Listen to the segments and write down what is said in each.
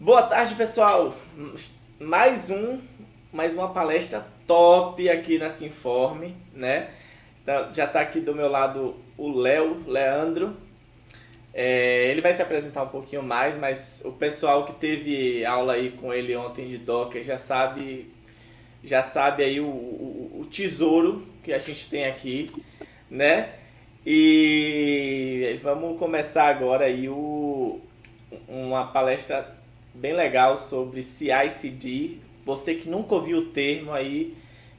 Boa tarde, pessoal. Mais um, mais uma palestra top aqui na Sinforme, né? Então, já está aqui do meu lado o Léo, Leandro. É, ele vai se apresentar um pouquinho mais, mas o pessoal que teve aula aí com ele ontem de Docker já sabe, já sabe aí o, o, o tesouro que a gente tem aqui, né? E vamos começar agora aí o, uma palestra bem legal sobre CI/CD. Você que nunca ouviu o termo aí,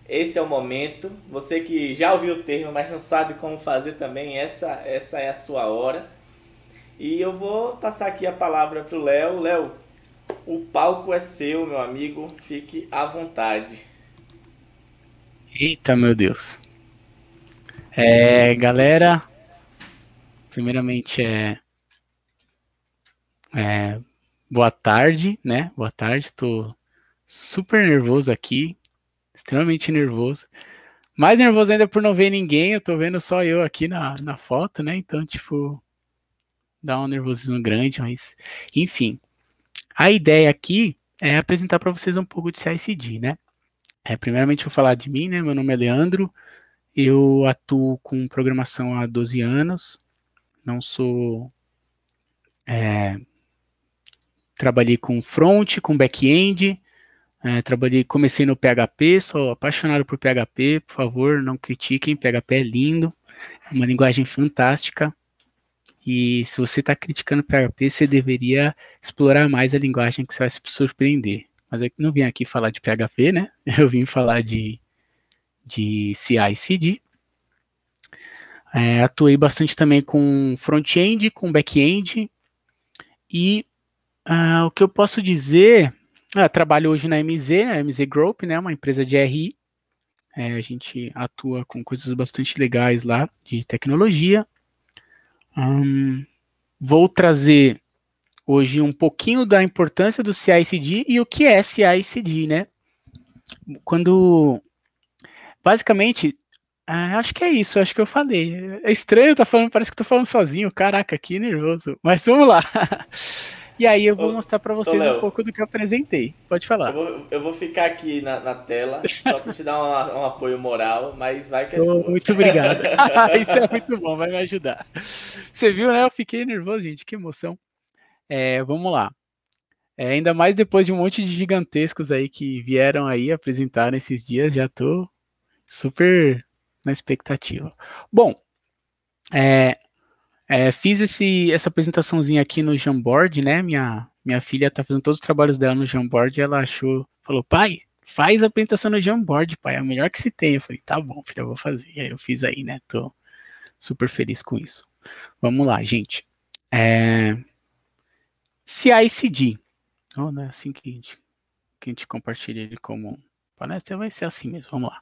esse é o momento. Você que já ouviu o termo, mas não sabe como fazer também, essa, essa é a sua hora. E eu vou passar aqui a palavra para o Léo. Léo, o palco é seu, meu amigo. Fique à vontade. Eita, meu Deus. É, galera, primeiramente é, é boa tarde, né? Boa tarde, estou super nervoso aqui, extremamente nervoso. Mais nervoso ainda por não ver ninguém, eu tô vendo só eu aqui na, na foto, né? Então, tipo, dá um nervosismo grande, mas enfim. A ideia aqui é apresentar para vocês um pouco de CICD, né? É, primeiramente vou falar de mim, né? Meu nome é Leandro, eu atuo com programação há 12 anos, não sou. É, trabalhei com front, com back-end, é, trabalhei, comecei no PHP, sou apaixonado por PHP, por favor, não critiquem, PHP é lindo, é uma linguagem fantástica. E se você está criticando PHP, você deveria explorar mais a linguagem que você vai se surpreender. Mas eu não vim aqui falar de PHP, né? Eu vim falar de, de CI/CD. É, atuei bastante também com front-end, com back-end. E uh, o que eu posso dizer, uh, trabalho hoje na MZ, a MZ Group, né, uma empresa de RI. É, a gente atua com coisas bastante legais lá de tecnologia. Vou trazer hoje um pouquinho da importância do CI/CD e o que é CI/CD, né? Quando basicamente ah, acho que é isso, acho que eu falei. É estranho, tá falando, parece que tô falando sozinho. Caraca, que nervoso. Mas vamos lá. E aí eu vou ô, mostrar para vocês ô, um pouco do que eu apresentei. Pode falar. Eu vou, eu vou ficar aqui na, na tela, só para te dar um, um, apoio moral, mas vai que é oh, Muito obrigado. Isso é muito bom, vai me ajudar. Você viu, né? Eu fiquei nervoso, gente. Que emoção. É, vamos lá. É, ainda mais depois de um monte de gigantescos aí que vieram aí apresentar nesses dias, já tô super na expectativa. Bom, é, é, fiz esse, essa apresentaçãozinha aqui no Jamboard, né? Minha, minha filha tá fazendo todos os trabalhos dela no Jamboard e ela achou, falou, pai, faz a apresentação no Jamboard, pai, é o melhor que se tem. Eu falei, tá bom, filha, eu vou fazer. E aí eu fiz aí, né? Tô super feliz com isso. Vamos lá, gente. É... CICD. Oh, não é assim que a gente, que a gente compartilha ele como palestra, vai ser assim mesmo, vamos lá.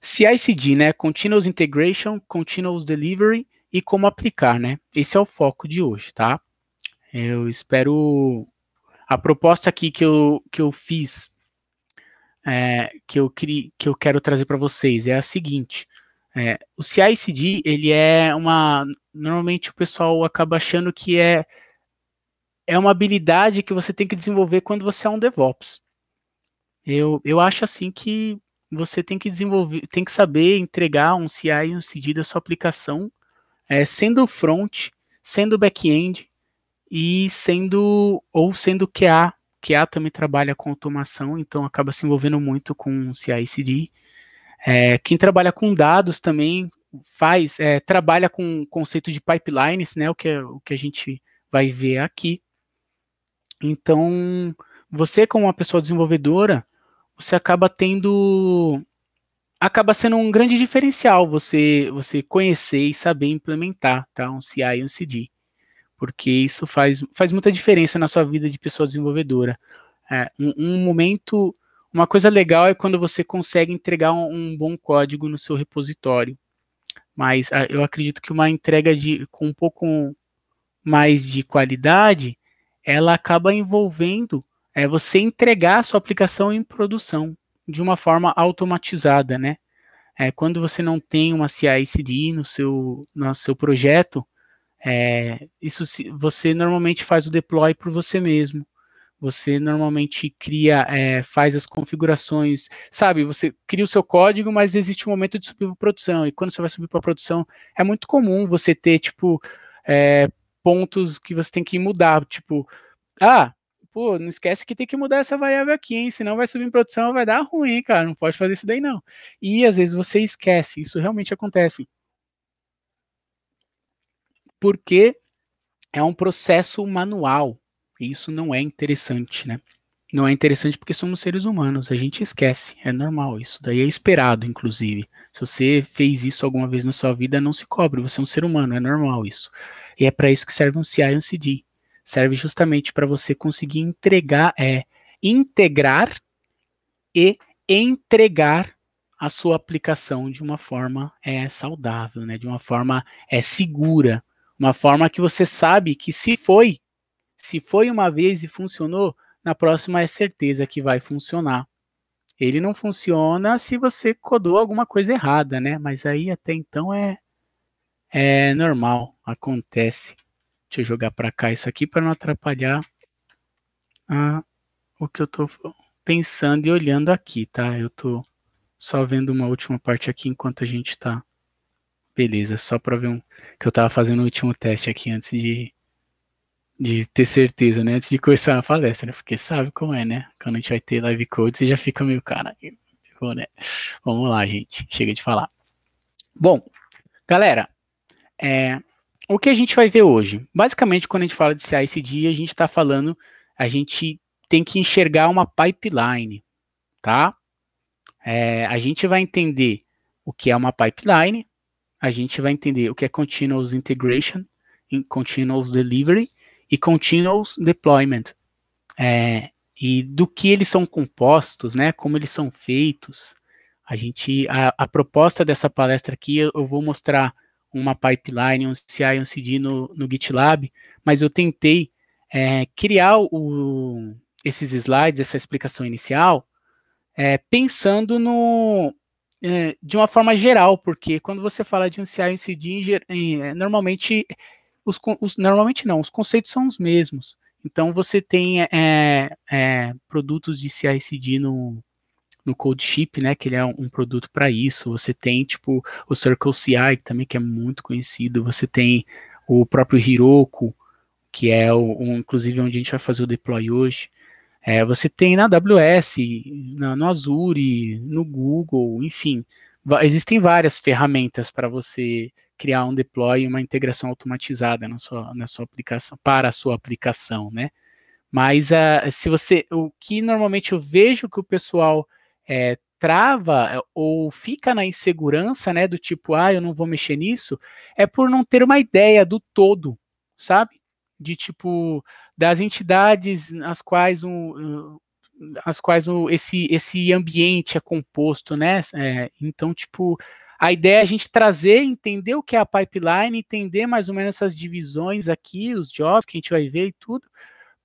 CI/CD, né? Continuous Integration, Continuous Delivery e como aplicar, né? Esse é o foco de hoje, tá? Eu espero a proposta aqui que eu, que eu fiz, é, que, eu que eu quero trazer para vocês é a seguinte: é, o CI/CD ele é uma, normalmente o pessoal acaba achando que é é uma habilidade que você tem que desenvolver quando você é um DevOps. Eu, eu acho assim que você tem que desenvolver, tem que saber entregar um CI e um CD da sua aplicação, é, sendo front, sendo back-end e sendo ou sendo QA. QA também trabalha com automação, então acaba se envolvendo muito com CI e CD. É, quem trabalha com dados também faz, é, trabalha com o conceito de pipelines, né, o que, é, o que a gente vai ver aqui. Então, você como uma pessoa desenvolvedora, você acaba tendo acaba sendo um grande diferencial você você conhecer e saber implementar tá? Um CI e um CD porque isso faz, faz muita diferença na sua vida de pessoa desenvolvedora. É, um, um, momento uma coisa legal é quando você consegue entregar um, um bom código no seu repositório. Mas a, eu acredito que uma entrega de com um pouco mais de qualidade ela acaba envolvendo é você entregar a sua aplicação em produção de uma forma automatizada, né? É, quando você não tem uma CI/CD no seu, no seu projeto, é, isso você normalmente faz o deploy por você mesmo. você normalmente cria, é, faz as configurações, sabe? Você cria o seu código, mas existe um momento de subir para produção. E quando você vai subir para produção, é muito comum você ter, tipo, é, pontos que você tem que mudar. Tipo, ah, pô, não esquece que tem que mudar essa variável aqui, hein? Senão vai subir em produção, vai dar ruim, cara. Não pode fazer isso daí, não. E às vezes você esquece, isso realmente acontece. Porque é um processo manual. E isso não é interessante, né? Não é interessante porque somos seres humanos, a gente esquece, é normal isso. Daí é esperado, inclusive. Se você fez isso alguma vez na sua vida, não se cobre, você é um ser humano, é normal isso. E é para isso que serve um CI e um CD. Serve justamente para você conseguir entregar, é, integrar e entregar a sua aplicação de uma forma é, saudável, né? de uma forma é, segura, uma forma que você sabe que se foi se foi uma vez e funcionou, na próxima é certeza que vai funcionar. Ele não funciona se você codou alguma coisa errada, né? Mas aí até então é é normal, acontece. Deixa eu jogar para cá isso aqui para não atrapalhar o que eu estou pensando e olhando aqui, tá? Eu estou só vendo uma última parte aqui enquanto a gente está. Beleza, só para ver um que eu estava fazendo o último teste aqui antes de de ter certeza, né? Antes de começar a palestra, né? Porque sabe como é, né? Quando a gente vai ter live code, você já fica meio, cara, tipo, né? Vamos lá, gente. Chega de falar. Bom, galera, é, o que a gente vai ver hoje? Basicamente, quando a gente fala de CI/CD, a gente está falando, a gente tem que enxergar uma pipeline, tá? É, a gente vai entender o que é uma pipeline, a gente vai entender o que é continuous integration, continuous delivery, e continuous deployment. É, e do que eles são compostos, né, como eles são feitos. A gente, a, a proposta dessa palestra aqui, eu, eu, vou mostrar uma pipeline, um CI e um CD no, no GitLab, mas eu tentei é, criar o, esses slides, essa explicação inicial, é, pensando no, é, de uma forma geral, porque quando você fala de um CI e um CD, em, normalmente os, os, normalmente não, os conceitos são os mesmos. Então você tem é, é, produtos de CI/CD no, no CodeShip, né, que ele é um, um produto para isso. Você tem tipo o Circle CI também que é muito conhecido. Você tem o próprio Heroku, que é o, um, inclusive onde a gente vai fazer o deploy hoje. É, você tem na AWS, na, no Azure, no Google, enfim, existem várias ferramentas para você criar um deploy, uma integração automatizada na sua, na sua aplicação, para a sua aplicação, né? Mas uh, se você, o que normalmente eu vejo que o pessoal é, trava eh, ou fica na insegurança, né, do tipo, ah, eu não vou mexer nisso, é por não ter uma ideia do todo, sabe? De tipo, das entidades as quais um, as quais o, esse, esse ambiente é composto, né? É, então, tipo, a ideia é a gente trazer, entender o que é a pipeline, entender mais ou menos essas divisões aqui, os jobs que a gente vai ver e tudo,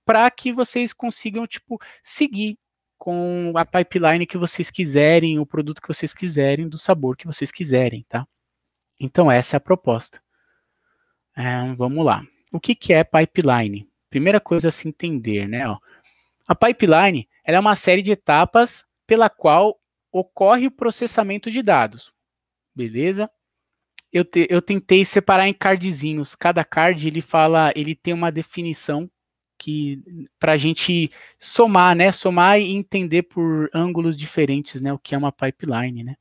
para que vocês consigam, tipo, seguir com a pipeline que vocês quiserem, o produto que vocês quiserem, do sabor que vocês quiserem, tá? Então, essa é a proposta. É, vamos lá. O que, que é pipeline? Primeira coisa a se entender, né? Ó. A pipeline é uma série de etapas pela qual ocorre o processamento de dados. Beleza? Eu, te, eu tentei separar em cardzinhos. Cada card ele fala, ele tem uma definição que para a gente somar, né? Somar e entender por ângulos diferentes, né? O que é uma pipeline, né?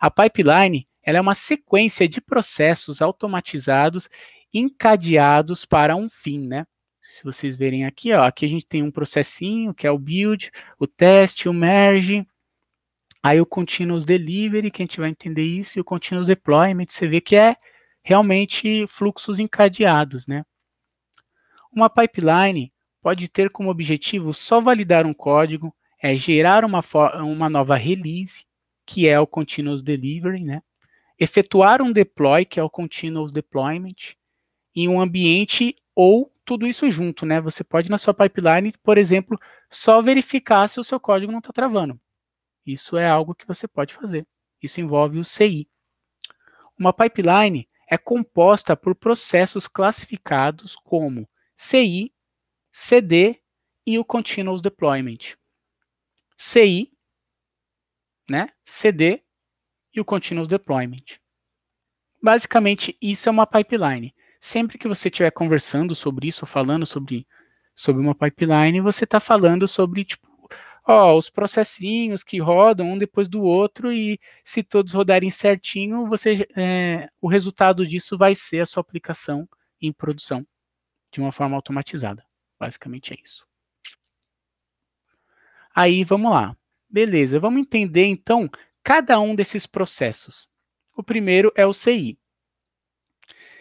A pipeline ela é uma sequência de processos automatizados encadeados para um fim, né? Se vocês verem aqui, ó, aqui a gente tem um processinho que é o build, o teste, o merge, Aí o continuous delivery, que a gente vai entender isso, e o continuous deployment, você vê que é realmente fluxos encadeados, né? Uma pipeline pode ter como objetivo só validar um código, é gerar uma, uma nova release, que é o continuous delivery, né? Efetuar um deploy, que é o continuous deployment, em um ambiente ou tudo isso junto, né? Você pode na sua pipeline, por exemplo, só verificar se o seu código não está travando. Isso é algo que você pode fazer. Isso envolve o CI. Uma pipeline é composta por processos classificados como CI, CD e o Continuous Deployment. CI, né? CD e o Continuous Deployment. Basicamente, isso é uma pipeline. Sempre que você estiver conversando sobre isso, falando sobre, sobre uma pipeline, você está falando sobre, tipo, ó, os processinhos que rodam um depois do outro e se todos rodarem certinho, você, é, o resultado disso vai ser a sua aplicação em produção de uma forma automatizada. Basicamente é isso. Aí, vamos lá. Beleza, vamos entender então cada um desses processos. O primeiro é o CI.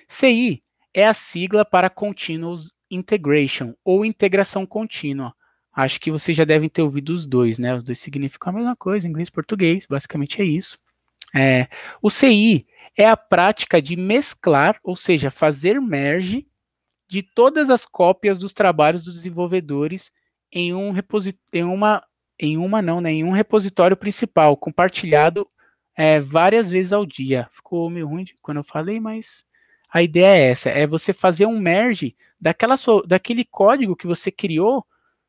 CI é a sigla para Continuous Integration, ou integração contínua. Acho que vocês já devem ter ouvido os dois, né? Os dois significam a mesma coisa, inglês e português, basicamente é isso. É, o CI é a prática de mesclar, ou seja, fazer merge de todas as cópias dos trabalhos dos desenvolvedores em um em uma em uma não, né, em um repositório principal, compartilhado é, várias vezes ao dia. Ficou meio ruim quando eu falei, mas a ideia é essa, é você fazer um merge daquela daquele código que você criou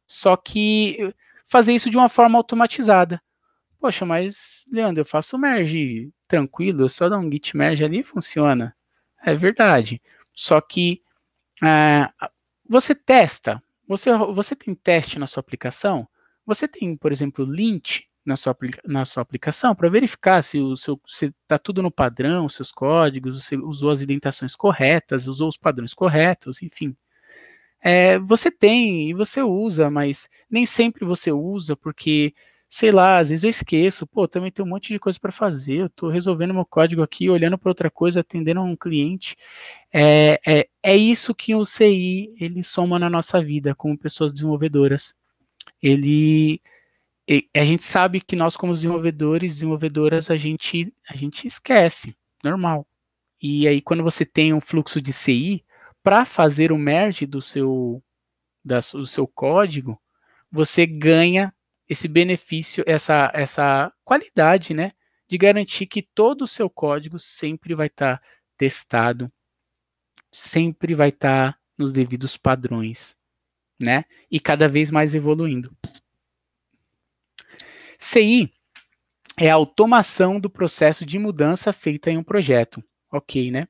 só que fazer isso de uma forma automatizada. Poxa, mas, Leandro, eu faço merge tranquilo, só dar um git merge ali funciona. É verdade. Só que ah, você testa, você, você tem teste na sua aplicação, você tem, por exemplo, lint na sua, na sua aplicação para verificar se o seu está tudo no padrão, seus códigos, você usou as indentações corretas, usou os padrões corretos, enfim. É, você tem e você usa, mas nem sempre você usa, porque, sei lá, às vezes eu esqueço, pô, também tem um monte de coisa para fazer, eu estou resolvendo meu código aqui, olhando para outra coisa, atendendo a um cliente. É, é, é isso que o CI ele soma na nossa vida como pessoas desenvolvedoras. Ele a gente sabe que nós como desenvolvedores, desenvolvedoras, a gente a gente esquece, normal. E aí quando você tem um fluxo de CI, para fazer o merge do seu, da, do seu código, você ganha esse benefício, essa, essa qualidade, né, de garantir que todo o seu código sempre vai estar tá testado, sempre vai estar tá nos devidos padrões, né, e cada vez mais evoluindo. CI é a automação do processo de mudança feita em um projeto, ok, né?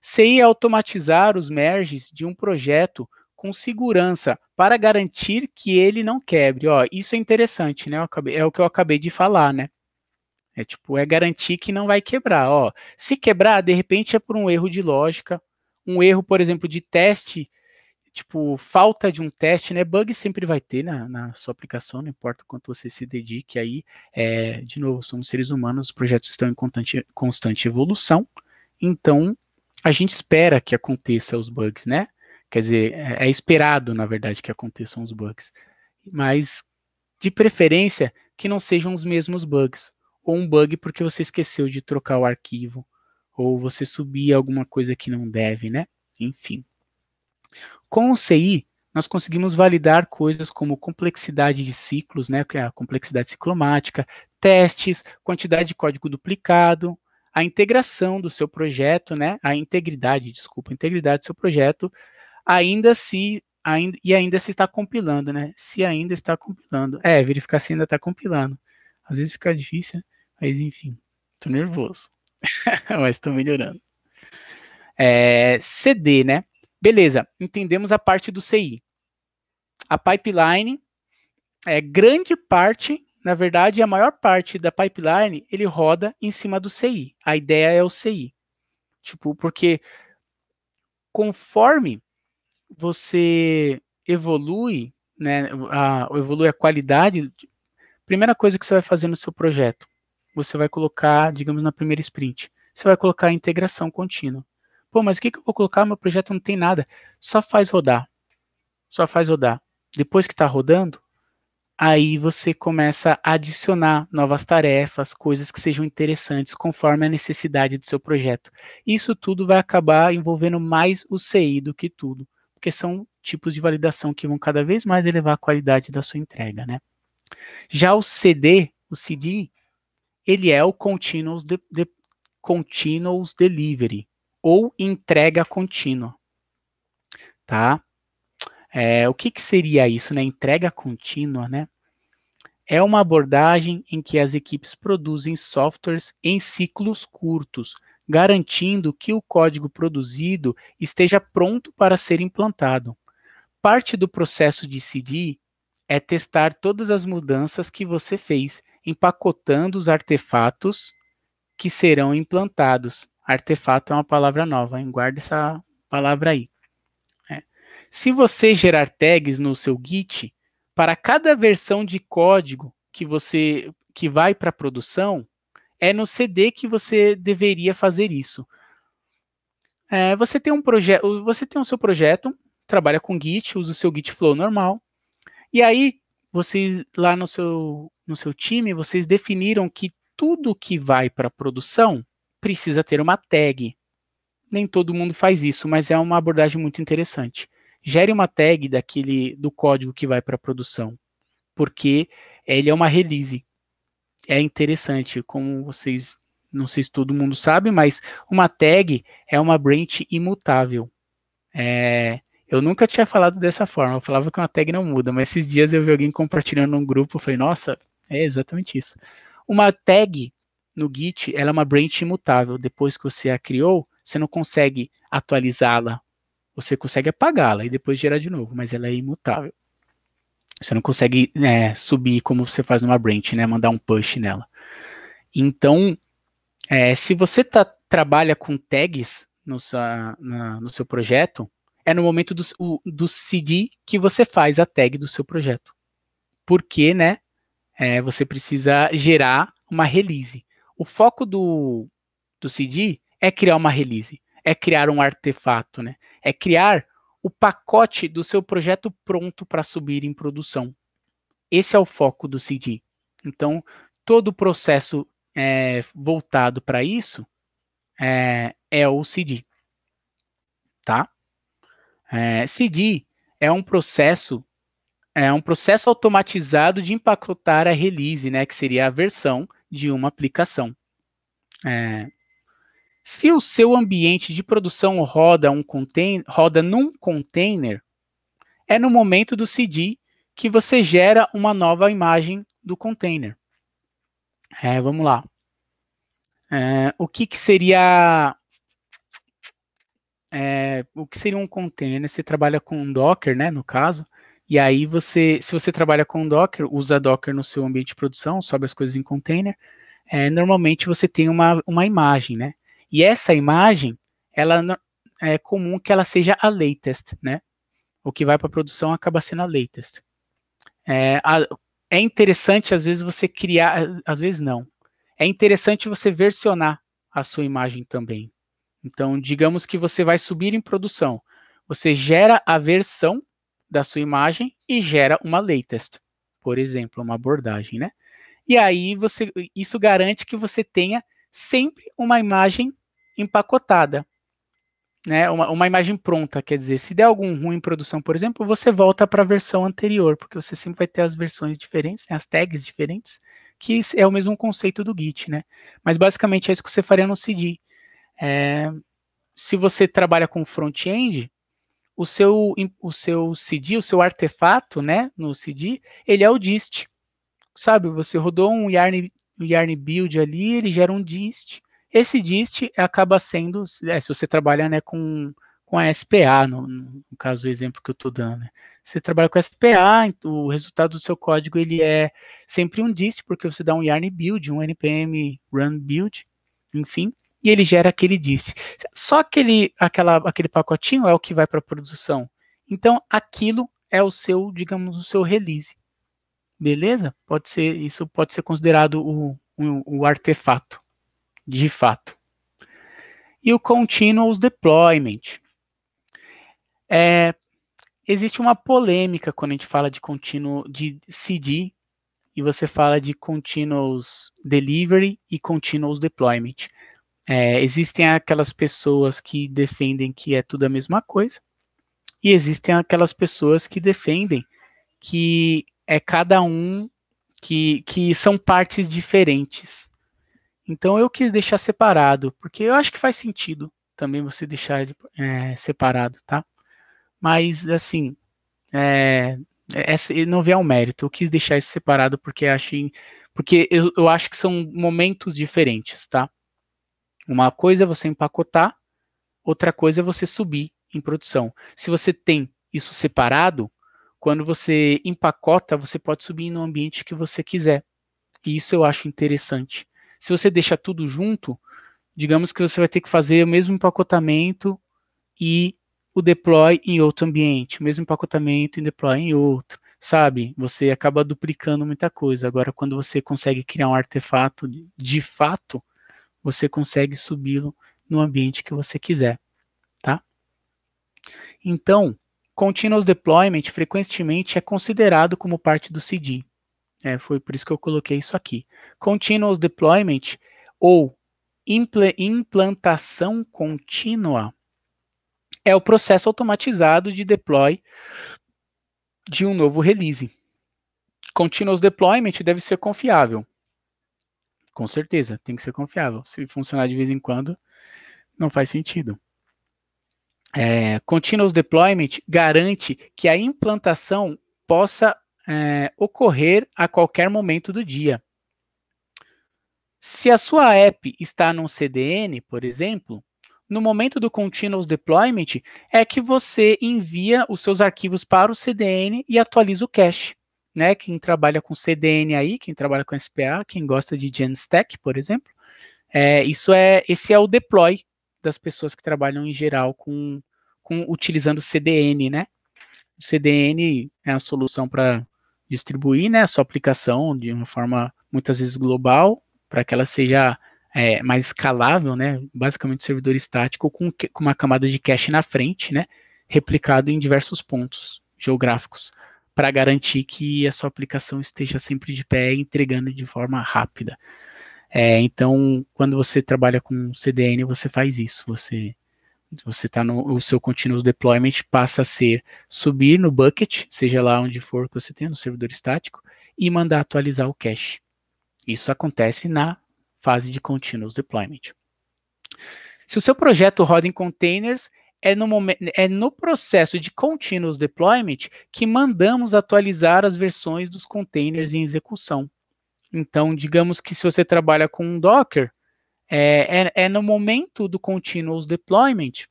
CI é automatizar os merges de um projeto com segurança para garantir que ele não quebre. Ó, isso é interessante, né? Acabei, é o que eu acabei de falar, né? É tipo, é garantir que não vai quebrar. Ó, se quebrar, de repente é por um erro de lógica, um erro, por exemplo, de teste, tipo, falta de um teste, né? Bug sempre vai ter na, na sua aplicação, não importa o quanto você se dedique aí. É, de novo, somos seres humanos, os projetos estão em constante, constante evolução, então a gente espera que aconteça os bugs, né? Quer dizer, é, é esperado, na verdade, que aconteçam os bugs. Mas, de preferência, que não sejam os mesmos bugs. Ou um bug porque você esqueceu de trocar o arquivo. Ou você subir alguma coisa que não deve, né? Enfim. Com o CI, nós conseguimos validar coisas como complexidade de ciclos, né, que é a complexidade ciclomática, testes, quantidade de código duplicado, a integração do seu projeto, né, a integridade, desculpa, a integridade do seu projeto, ainda se ainda, e ainda se está compilando, né? Se ainda está compilando. É, verificar se ainda está compilando. Às vezes fica difícil, mas enfim, tô nervoso. mas estou melhorando. É, CD, né? Beleza, entendemos a parte do CI. A pipeline é grande parte na verdade, a maior parte da pipeline ele roda em cima do CI. A ideia é o CI. Tipo, porque conforme você evolui, né, a, evolui a qualidade, primeira coisa que você vai fazer no seu projeto, você vai colocar, digamos, na primeira sprint, você vai colocar a integração contínua. Pô, mas o que, que eu vou colocar? Meu projeto não tem nada. Só faz rodar. Só faz rodar. Depois que está rodando, aí você começa a adicionar novas tarefas, coisas que sejam interessantes conforme a necessidade do seu projeto. Isso tudo vai acabar envolvendo mais o CI do que tudo, porque são tipos de validação que vão cada vez mais elevar a qualidade da sua entrega, né? Já o CD, o CD, ele é o Continuous, de, de, continuous Delivery, ou entrega contínua, tá? É, o que, que seria isso, né? Entrega contínua, né? É uma abordagem em que as equipes produzem softwares em ciclos curtos, garantindo que o código produzido esteja pronto para ser implantado. Parte do processo de CD é testar todas as mudanças que você fez, empacotando os artefatos que serão implantados. Artefato é uma palavra nova, hein? guarda essa palavra aí. É. Se você gerar tags no seu Git, para cada versão de código que você que vai para produção, é no CD que você deveria fazer isso. É, você tem um projeto, você tem o seu projeto, trabalha com Git, usa o seu Git Flow normal, e aí vocês lá no seu no seu time, vocês definiram que tudo que vai para produção precisa ter uma tag. Nem todo mundo faz isso, mas é uma abordagem muito interessante gere uma tag daquele do código que vai para produção, porque ele é uma release. É interessante, como vocês, não sei se todo mundo sabe, mas uma tag é uma branch imutável. É, eu nunca tinha falado dessa forma, eu falava que uma tag não muda, mas esses dias eu vi alguém compartilhando num grupo, eu falei, nossa, é exatamente isso. Uma tag no Git, ela é uma branch imutável. Depois que você a criou, você não consegue atualizá-la você consegue apagá-la e depois gerar de novo, mas ela é imutável. Você não consegue é, subir como você faz numa branch, né? Mandar um push nela. Então, é, se você tá, trabalha com tags no, sua, na, no seu projeto, é no momento do, o, do CD que você faz a tag do seu projeto. Porque, né? É, você precisa gerar uma release. O foco do, do CD é criar uma release, é criar um artefato, né? é criar o pacote do seu projeto pronto para subir em produção. Esse é o foco do CD. Então, todo o processo é, voltado para isso é, é, o CD. Tá? É, CD é um processo é um processo automatizado de empacotar a release, né, que seria a versão de uma aplicação. É, se o seu ambiente de produção roda, um contain roda num container, é no momento do CD que você gera uma nova imagem do container. É, vamos lá. É, o que, que seria é, o que seria um container? Você trabalha com Docker, né, no caso, e aí você, se você trabalha com Docker, usa Docker no seu ambiente de produção, sobe as coisas em container, é, normalmente você tem uma, uma imagem, né? E essa imagem, ela é comum que ela seja a latest, né? O que vai para a produção acaba sendo a latest. É, a, é interessante, às vezes, você criar, às vezes não. É interessante você versionar a sua imagem também. Então, digamos que você vai subir em produção. Você gera a versão da sua imagem e gera uma latest, por exemplo, uma abordagem, né? E aí você, isso garante que você tenha sempre uma imagem empacotada. Né, uma, uma, imagem pronta, quer dizer, se der algum ruim em produção, por exemplo, você volta para a versão anterior, porque você sempre vai ter as versões diferentes, né, as tags diferentes, que é o mesmo conceito do Git, né? Mas basicamente é isso que você faria no CD. É, se você trabalha com front-end, o seu, o seu CD, o seu artefato, né, no CD, ele é o dist. Sabe, você rodou um yarn o yarn build ali, ele gera um dist. Esse dist acaba sendo, é, se você trabalha né, com, com a SPA, no, no caso do exemplo que eu estou dando. Né? Você trabalha com SPA, o resultado do seu código ele é sempre um dist, porque você dá um yarn build, um npm run build, enfim, e ele gera aquele dist. Só aquele, aquela, aquele pacotinho é o que vai para a produção. Então, aquilo é o seu, digamos, o seu release. Beleza? Pode ser, isso pode ser considerado o, o, o artefato, de fato. E o continuous deployment. É, existe uma polêmica quando a gente fala de contínuo de CD e você fala de continuous delivery e continuous deployment. É, existem aquelas pessoas que defendem que é tudo a mesma coisa e existem aquelas pessoas que defendem que é cada um que, que são partes diferentes. Então eu quis deixar separado, porque eu acho que faz sentido também você deixar é, separado, tá? Mas assim, é, é, não vê ao mérito. Eu quis deixar isso separado porque achei, porque eu, eu acho que são momentos diferentes, tá? Uma coisa é você empacotar, outra coisa é você subir em produção. Se você tem isso separado, quando você empacota, você pode subir no ambiente que você quiser. E isso eu acho interessante. Se você deixa tudo junto, digamos que você vai ter que fazer o mesmo empacotamento e o deploy em outro ambiente, o mesmo empacotamento e deploy em outro, sabe? Você acaba duplicando muita coisa. Agora, quando você consegue criar um artefato de fato, você consegue subi-lo no ambiente que você quiser, tá? Então, Continuous Deployment frequentemente é considerado como parte do CD. É, foi por isso que eu coloquei isso aqui. Continuous Deployment ou impl implantação contínua é o processo automatizado de deploy de um novo release. Continuous Deployment deve ser confiável. Com certeza, tem que ser confiável. Se funcionar de vez em quando, não faz sentido. É, continuous Deployment garante que a implantação possa é, ocorrer a qualquer momento do dia. Se a sua app está num CDN, por exemplo, no momento do Continuous Deployment é que você envia os seus arquivos para o CDN e atualiza o cache. Né? Quem trabalha com CDN aí, quem trabalha com SPA, quem gosta de GenStack, por exemplo, é, isso é, esse é o deploy das pessoas que trabalham em geral com, com utilizando CDN, né? O CDN é a solução para distribuir, né, a sua aplicação de uma forma muitas vezes global, para que ela seja é, mais escalável, né? Basicamente servidor estático com, com uma camada de cache na frente, né? Replicado em diversos pontos geográficos para garantir que a sua aplicação esteja sempre de pé, entregando de forma rápida. É, então, quando você trabalha com CDN, você faz isso. Você você está no o seu continuous deployment passa a ser subir no bucket, seja lá onde for que você tenha no servidor estático, e mandar atualizar o cache. Isso acontece na fase de continuous deployment. Se o seu projeto roda em containers, é no, momento, é no processo de continuous deployment que mandamos atualizar as versões dos containers em execução. Então, digamos que se você trabalha com um Docker, é, é, é no momento do continuous deployment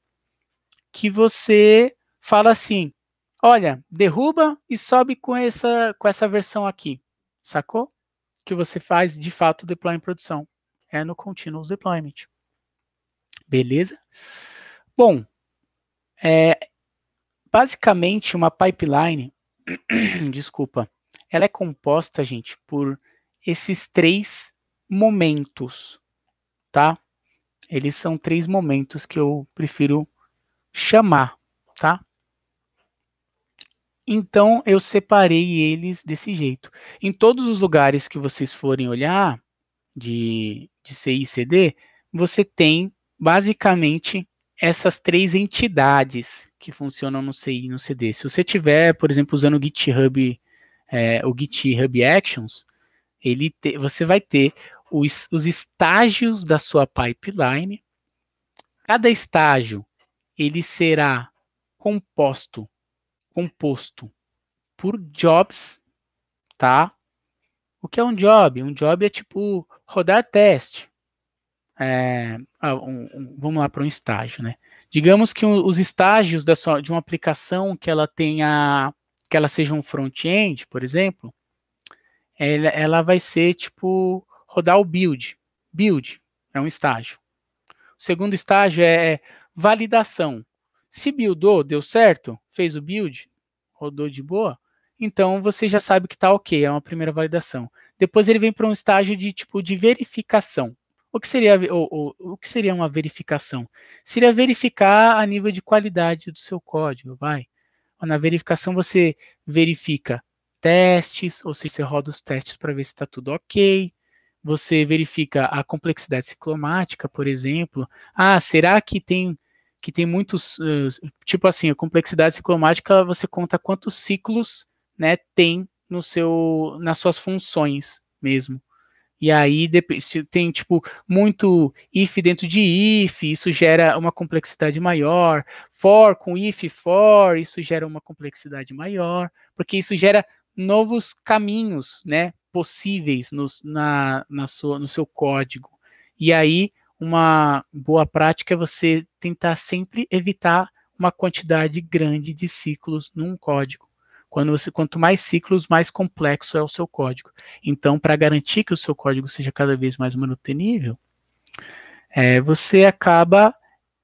que você fala assim, olha, derruba e sobe com essa, com essa versão aqui, sacou? Que você faz, de fato, deploy em produção. É no continuous deployment. Beleza? Bom, é, basicamente uma pipeline, desculpa, ela é composta, gente, por esses três momentos tá? Eles são três momentos que eu prefiro chamar, tá? Então, eu separei eles desse jeito. Em todos os lugares que vocês forem olhar, de, de CI e CD, você tem basicamente essas três entidades que funcionam no CI e no CD. Se você tiver, por exemplo, usando o GitHub, é, o GitHub Actions, ele te, você vai ter os, os estágios da sua pipeline. Cada estágio ele será composto, composto por jobs, tá? O que é um job? Um job é tipo rodar teste. É, ah, um, um, vamos lá para um estágio, né? Digamos que os estágios da sua, de uma aplicação que ela tenha, que ela seja um front-end, por exemplo, ela, ela vai ser tipo rodar o build. Build é um estágio. O segundo estágio é validação. Se buildou, deu certo, fez o build, rodou de boa, então você já sabe que está ok, é uma primeira validação. Depois ele vem para um estágio de tipo de verificação. O que seria o, o, o que seria uma verificação? Seria verificar a nível de qualidade do seu código, vai. Na verificação você verifica testes, ou se você roda os testes para ver se está tudo ok você verifica a complexidade ciclomática, por exemplo. Ah, será que tem que tem muitos, tipo assim, a complexidade ciclomática, você conta quantos ciclos, né, tem no seu, nas suas funções mesmo. E aí tem tipo muito if dentro de if, isso gera uma complexidade maior. For com if for, isso gera uma complexidade maior, porque isso gera novos caminhos, né, possíveis na, na sua, no seu código. E aí uma boa prática é você tentar sempre evitar uma quantidade grande de ciclos num código. Quando você, quanto mais ciclos, mais complexo é o seu código. Então, para garantir que o seu código seja cada vez mais manutenível, é, você acaba,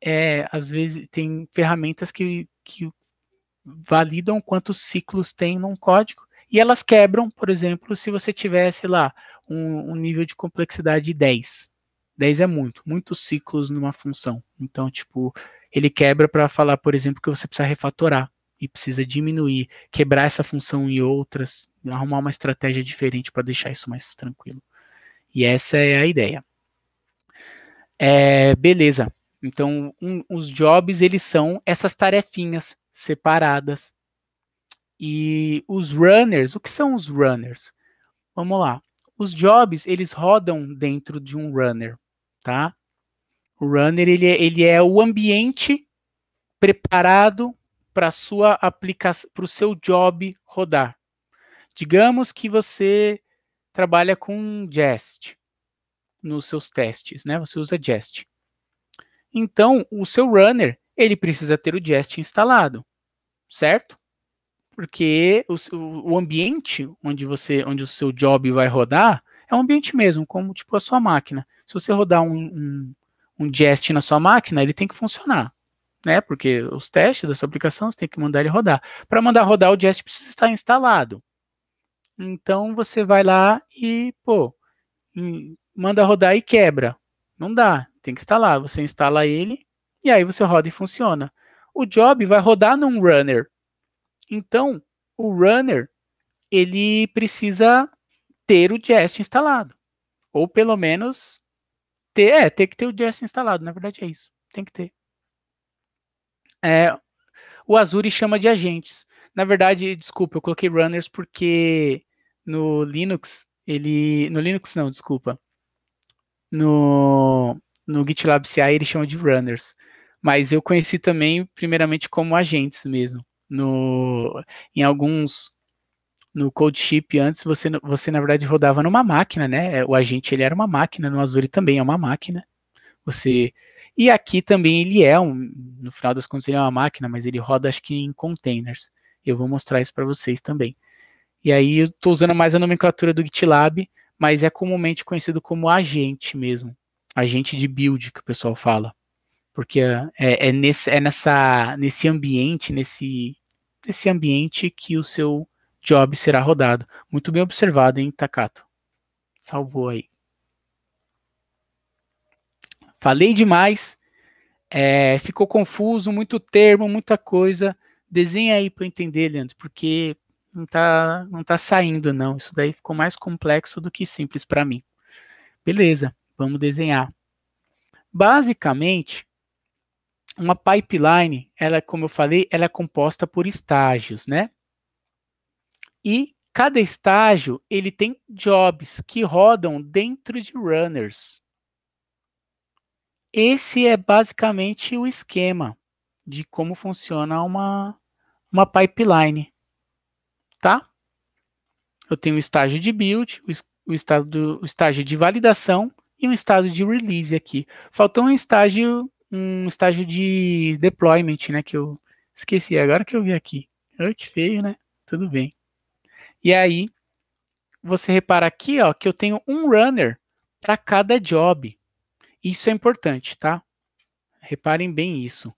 é, às vezes, tem ferramentas que, que validam quantos ciclos tem num código, e elas quebram, por exemplo, se você tivesse lá um, um nível de complexidade 10. 10 é muito, muitos ciclos numa função. Então, tipo, ele quebra para falar, por exemplo, que você precisa refatorar e precisa diminuir, quebrar essa função em outras, arrumar uma estratégia diferente para deixar isso mais tranquilo. E essa é a ideia. É, beleza. Então, um, os jobs, eles são essas tarefinhas separadas. E os runners, o que são os runners? Vamos lá. Os jobs, eles rodam dentro de um runner, tá? O runner ele é, ele é o ambiente preparado para sua aplicação, para o seu job rodar. Digamos que você trabalha com Jest nos seus testes, né? Você usa Jest. Então, o seu runner, ele precisa ter o Jest instalado, certo? Porque o, o ambiente onde você, onde o seu job vai rodar, é um ambiente mesmo, como tipo a sua máquina. Se você rodar um, um um jest na sua máquina, ele tem que funcionar, né? Porque os testes da sua aplicação você tem que mandar ele rodar. Para mandar rodar, o jest precisa estar instalado. Então você vai lá e, pô, manda rodar e quebra. Não dá, tem que instalar. Você instala ele e aí você roda e funciona. O job vai rodar num runner. Então, o runner ele precisa ter o jest instalado. Ou pelo menos ter, é, tem que ter o JS instalado, na verdade é isso. Tem que ter. É, o Azure chama de agentes. Na verdade, desculpa, eu coloquei runners porque no Linux, ele. No Linux não, desculpa. No, no GitLab CI ele chama de runners. Mas eu conheci também, primeiramente, como agentes mesmo. No, em alguns no CodeShip antes você, você na verdade rodava numa máquina, né? O agente ele era uma máquina, no Azure também é uma máquina. Você e aqui também ele é um, no final das contas ele é uma máquina, mas ele roda acho que em containers. Eu vou mostrar isso para vocês também. E aí eu estou usando mais a nomenclatura do GitLab, mas é comumente conhecido como agente mesmo, agente de build que o pessoal fala, porque é, é, nesse, é nessa, nesse ambiente, nesse, nesse ambiente que o seu job será rodado. Muito bem observado, hein, Takato? Salvou aí. Falei demais. É, ficou confuso, muito termo, muita coisa. Desenha aí para entender, Leandro, porque não está não tá saindo, não. Isso daí ficou mais complexo do que simples para mim. Beleza, vamos desenhar. Basicamente, uma pipeline, ela, como eu falei, ela é composta por estágios, né? E cada estágio ele tem jobs que rodam dentro de runners. Esse é basicamente o esquema de como funciona uma, uma pipeline, tá? Eu tenho o estágio de build, o, estado, o estágio de validação e um estágio de release aqui. Faltou um estágio, um estágio de deployment, né? Que eu esqueci agora que eu vi aqui. Ai, que feio, né? Tudo bem. E aí, você repara aqui, ó, que eu tenho um runner para cada job. Isso é importante, tá? Reparem bem isso.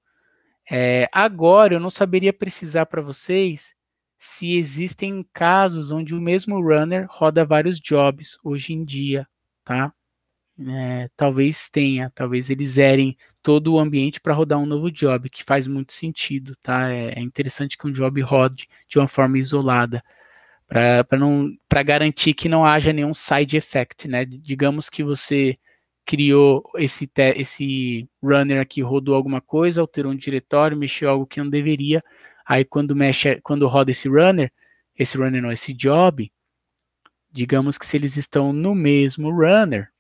É, agora, eu não saberia precisar para vocês se existem casos onde o mesmo runner roda vários jobs hoje em dia, tá? É, talvez tenha, talvez eles zerem todo o ambiente para rodar um novo job, que faz muito sentido, tá? É, é interessante que um job rode de uma forma isolada para garantir que não haja nenhum side effect, né? Digamos que você criou esse esse runner aqui rodou alguma coisa, alterou um diretório, mexeu algo que não deveria, aí quando mexe quando roda esse runner, esse runner não, esse job, digamos que se eles estão no mesmo runner,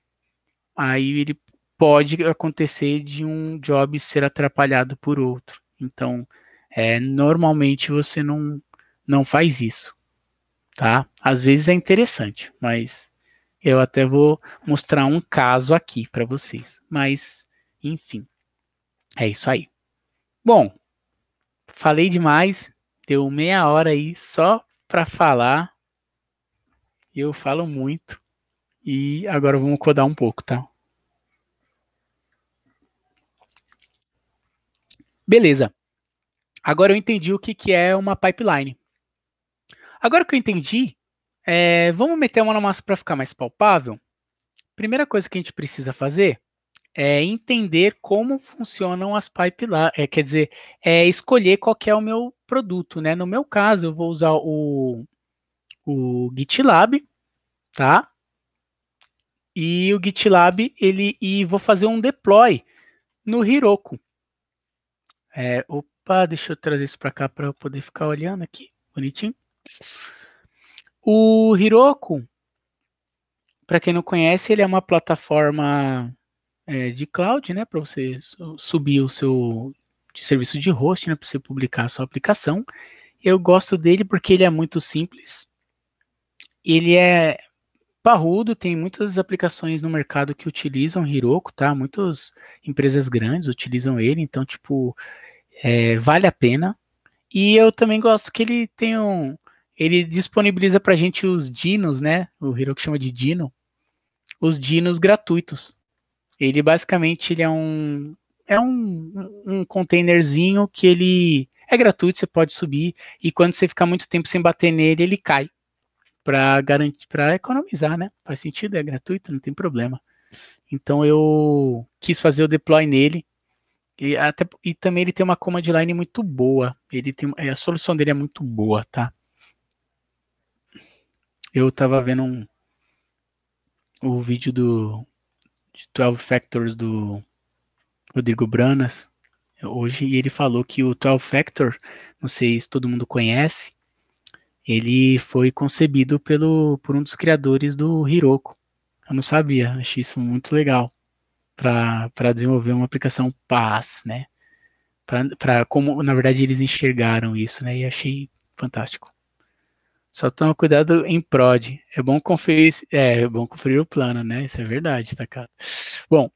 aí ele pode acontecer de um job ser atrapalhado por outro. Então, é, normalmente você não, não faz isso, tá? Às vezes é interessante, mas eu até vou mostrar um caso aqui para vocês. Mas, enfim, é isso aí. Bom, falei demais, deu meia hora aí só para falar. Eu falo muito. E agora vamos codar um pouco, tá? Beleza. Agora eu entendi o que, que é uma pipeline. Agora que eu entendi, é, vamos meter a mão na massa para ficar mais palpável? Primeira coisa que a gente precisa fazer é entender como funcionam as pipelines, é, quer dizer, é escolher qual é o meu produto, né? No meu caso, eu vou usar o, o GitLab, tá? E o GitLab, ele, e vou fazer um deploy no Heroku. É, opa, deixa eu trazer isso para cá para eu poder ficar olhando aqui, bonitinho. O Heroku, para quem não conhece, ele é uma plataforma é, de cloud, né, para você subir o seu de serviço de host, né, para você publicar a sua aplicação. Eu gosto dele porque ele é muito simples. Ele é parrudo, tem muitas aplicações no mercado que utilizam Heroku, tá? Muitas empresas grandes utilizam ele, então, tipo, é, vale a pena. E eu também gosto que ele tem um. Ele disponibiliza para a gente os dinos, né? O Heroku chama de dino. Os dinos gratuitos. Ele basicamente ele é um é um, um containerzinho que ele é gratuito, você pode subir e quando você ficar muito tempo sem bater nele, ele cai para garantir, para economizar, né? Faz sentido, é gratuito, não tem problema. Então eu quis fazer o deploy nele e, até, e também ele tem uma command line muito boa. Ele tem, a solução dele é muito boa, tá? Eu estava vendo um, o vídeo do de 12 Factors do Rodrigo Branas hoje e ele falou que o 12 Factor, não sei se todo mundo conhece, ele foi concebido pelo, por um dos criadores do Hiroko. Eu não sabia, achei isso muito legal para desenvolver uma aplicação PaaS, né? Para como, na verdade, eles enxergaram isso, né? E achei fantástico. Só toma cuidado em prod. É bom conferir, é, é bom conferir o plano, né? Isso é verdade, tá, cara? Bom,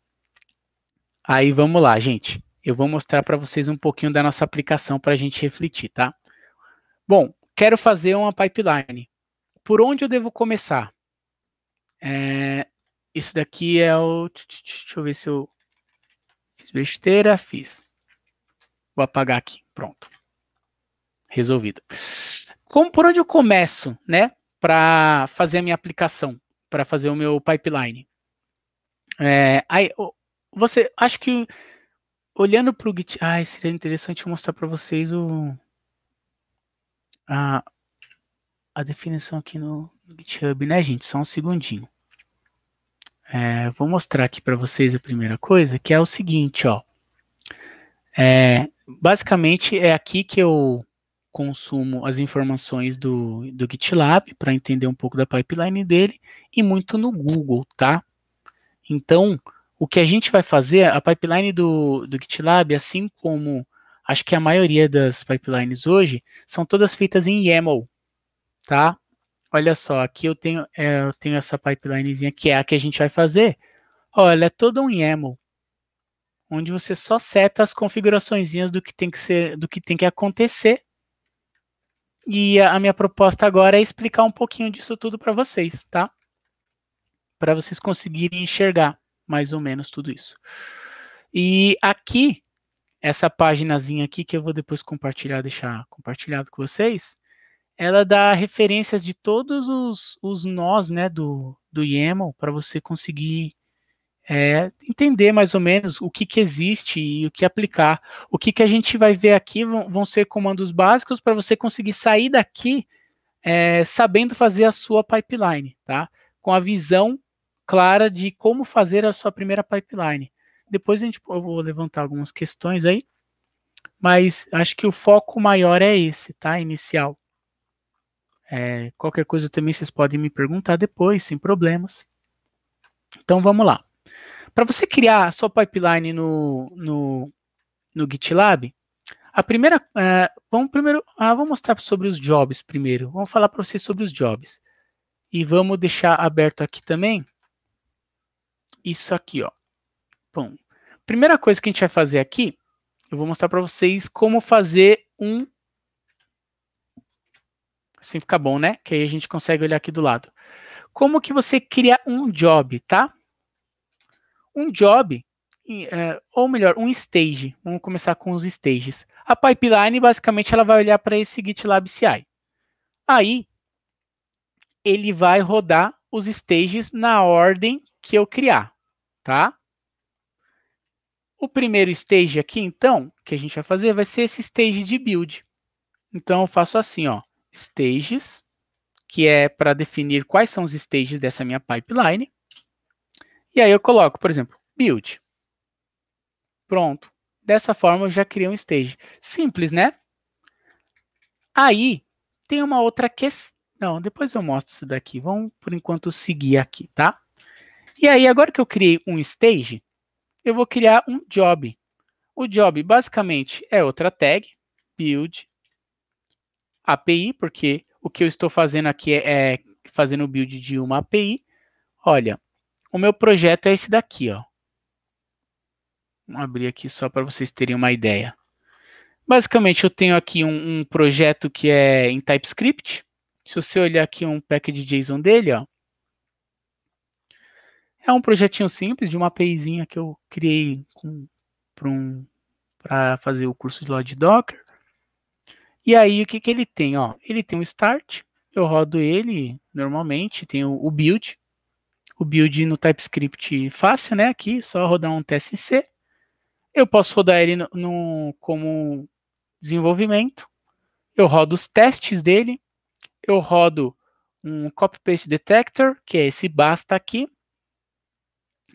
aí vamos lá, gente. Eu vou mostrar para vocês um pouquinho da nossa aplicação para a gente refletir, tá? Bom, quero fazer uma pipeline. Por onde eu devo começar? É, isso daqui é o. Deixa eu ver se eu fiz besteira. Fiz. Vou apagar aqui. Pronto. Resolvido como por onde eu começo, né, para fazer a minha aplicação, para fazer o meu pipeline? É, aí, você, acho que olhando para o Git, ai, seria interessante mostrar para vocês o a, a definição aqui no, no GitHub, né, gente? Só um segundinho. É, vou mostrar aqui para vocês a primeira coisa, que é o seguinte, ó. É, basicamente é aqui que eu consumo as informações do, do GitLab para entender um pouco da pipeline dele e muito no Google, tá? Então, o que a gente vai fazer, a pipeline do, do GitLab, assim como acho que a maioria das pipelines hoje, são todas feitas em YAML, tá? Olha só, aqui eu tenho, é, eu tenho essa pipelinezinha que é a que a gente vai fazer. Olha, é todo um YAML, onde você só seta as configurações do que tem que ser, do que tem que acontecer e a minha proposta agora é explicar um pouquinho disso tudo para vocês, tá? Para vocês conseguirem enxergar mais ou menos tudo isso. E aqui, essa paginazinha aqui que eu vou depois compartilhar, deixar compartilhado com vocês, ela dá referências de todos os, os nós, né, do, do YAML para você conseguir é, entender mais ou menos o que, que existe e o que aplicar. O que, que a gente vai ver aqui vão, vão ser comandos básicos para você conseguir sair daqui é, sabendo fazer a sua pipeline, tá? Com a visão clara de como fazer a sua primeira pipeline. Depois a gente, eu vou levantar algumas questões aí, mas acho que o foco maior é esse, tá? Inicial. É, qualquer coisa também vocês podem me perguntar depois, sem problemas. Então vamos lá. Para você criar a sua pipeline no, no, no GitLab, a primeira, é, vamos primeiro, ah, vou mostrar sobre os jobs primeiro. Vamos falar para vocês sobre os jobs. E vamos deixar aberto aqui também isso aqui, ó. Bom, primeira coisa que a gente vai fazer aqui, eu vou mostrar para vocês como fazer um Assim fica bom, né? Que aí a gente consegue olhar aqui do lado. Como que você cria um job, tá? Um job, é, ou melhor, um stage. Vamos começar com os stages. A pipeline, basicamente, ela vai olhar para esse GitLab CI. Aí, ele vai rodar os stages na ordem que eu criar, tá? O primeiro stage aqui, então, que a gente vai fazer, vai ser esse stage de build. Então, eu faço assim, ó stages, que é para definir quais são os stages dessa minha pipeline. E aí eu coloco, por exemplo, build. Pronto. Dessa forma eu já criei um stage. Simples, né? Aí tem uma outra questão. Não, depois eu mostro isso daqui. Vamos, por enquanto, seguir aqui, tá? E aí, agora que eu criei um stage, eu vou criar um job. O job, basicamente, é outra tag, build API, porque o que eu estou fazendo aqui é, é fazendo o build de uma API. Olha, o meu projeto é esse daqui, ó. Vou abrir aqui só para vocês terem uma ideia. Basicamente, eu tenho aqui um, um, projeto que é em TypeScript. Se você olhar aqui um package JSON dele, ó, é um projetinho simples de uma APIzinha que eu criei para um, fazer o curso de Load Docker. E aí, o que, que ele tem? Ó, ele tem um start, eu rodo ele normalmente, tem o, o build, o build no TypeScript fácil, né? Aqui, só rodar um TSC. Eu posso rodar ele no, no, como desenvolvimento. Eu rodo os testes dele. Eu rodo um copy-paste detector, que é esse basta aqui.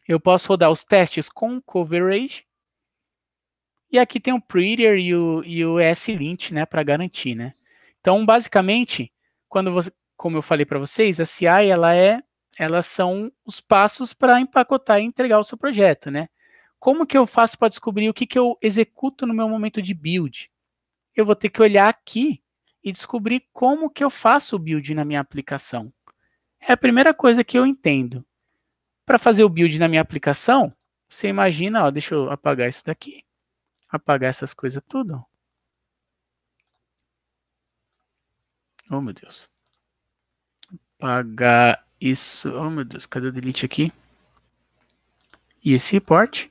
Eu posso rodar os testes com coverage. E aqui tem o Prettier e o, e o né, para garantir, né. Então, basicamente, quando você, como eu falei para vocês, a CI, ela é, elas são os passos para empacotar e entregar o seu projeto, né. Como que eu faço para descobrir o que, que eu executo no meu momento de build? Eu vou ter que olhar aqui e descobrir como que eu faço o build na minha aplicação. É a primeira coisa que eu entendo. Para fazer o build na minha aplicação, você imagina, ó, deixa eu apagar isso daqui apagar essas coisas tudo. Oh, meu Deus. Apagar isso. Oh, meu Deus. Cadê o delete aqui? E esse report.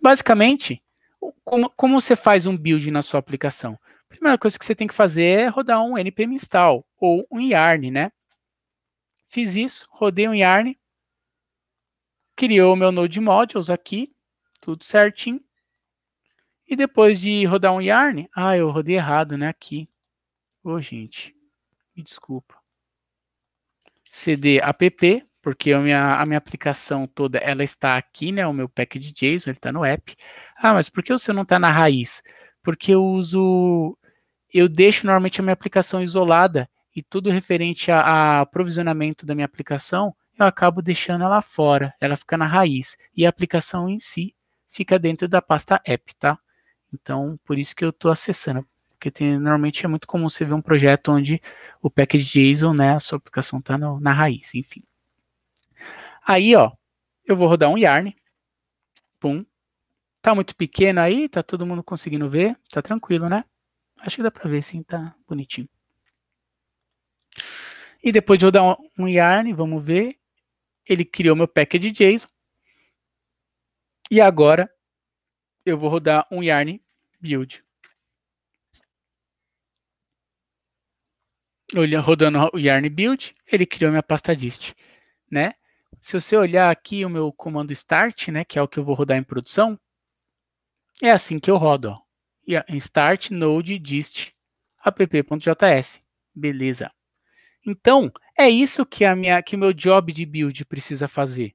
Basicamente, como, como você faz um build na sua aplicação? Primeira coisa que você tem que fazer é rodar um npm install ou um yarn, né? Fiz isso, rodei um yarn, criou o meu node modules aqui, tudo certinho. E depois de rodar um yarn, ah, eu rodei errado, né, aqui. Ô, oh, gente, me desculpa. cd app, porque a minha, a minha aplicação toda, ela está aqui, né, o meu package JSON, ele está no app. Ah, mas por que o seu não está na raiz? Porque eu uso, eu deixo normalmente a minha aplicação isolada e tudo referente a, a provisionamento da minha aplicação, eu acabo deixando ela fora, ela fica na raiz. E a aplicação em si fica dentro da pasta app, tá? Então, por isso que eu estou acessando. Porque tem, normalmente é muito comum você ver um projeto onde o package JSON, né, a sua aplicação está na raiz, enfim. Aí, ó, eu vou rodar um yarn. Pum. Tá muito pequeno aí, tá todo mundo conseguindo ver? Tá tranquilo, né? Acho que dá para ver sim, tá bonitinho. E depois de rodar um, yarn, vamos ver. Ele criou meu package JSON. E agora eu vou rodar um yarn build. Rodando o yarn build, ele criou minha pasta dist, né? Se você olhar aqui o meu comando start, né, que é o que eu vou rodar em produção, é assim que eu rodo, ó. Start node dist app.js. Beleza. Então, é isso que a minha que o meu job de build precisa fazer.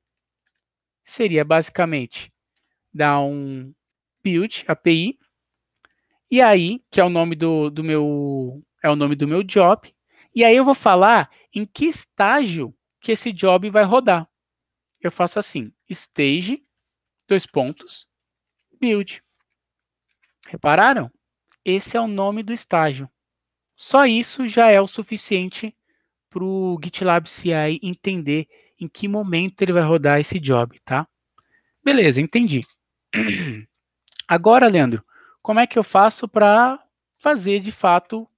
Seria basicamente dar um build API. E aí, que é o nome do, do meu é o nome do meu job. E aí eu vou falar em que estágio que esse job vai rodar. Eu faço assim, stage, dois pontos, build. Repararam? Esse é o nome do estágio. Só isso já é o suficiente para o GitLab CI entender em que momento ele vai rodar esse job, tá? Beleza, entendi. Agora, Leandro, como é que eu faço para fazer de fato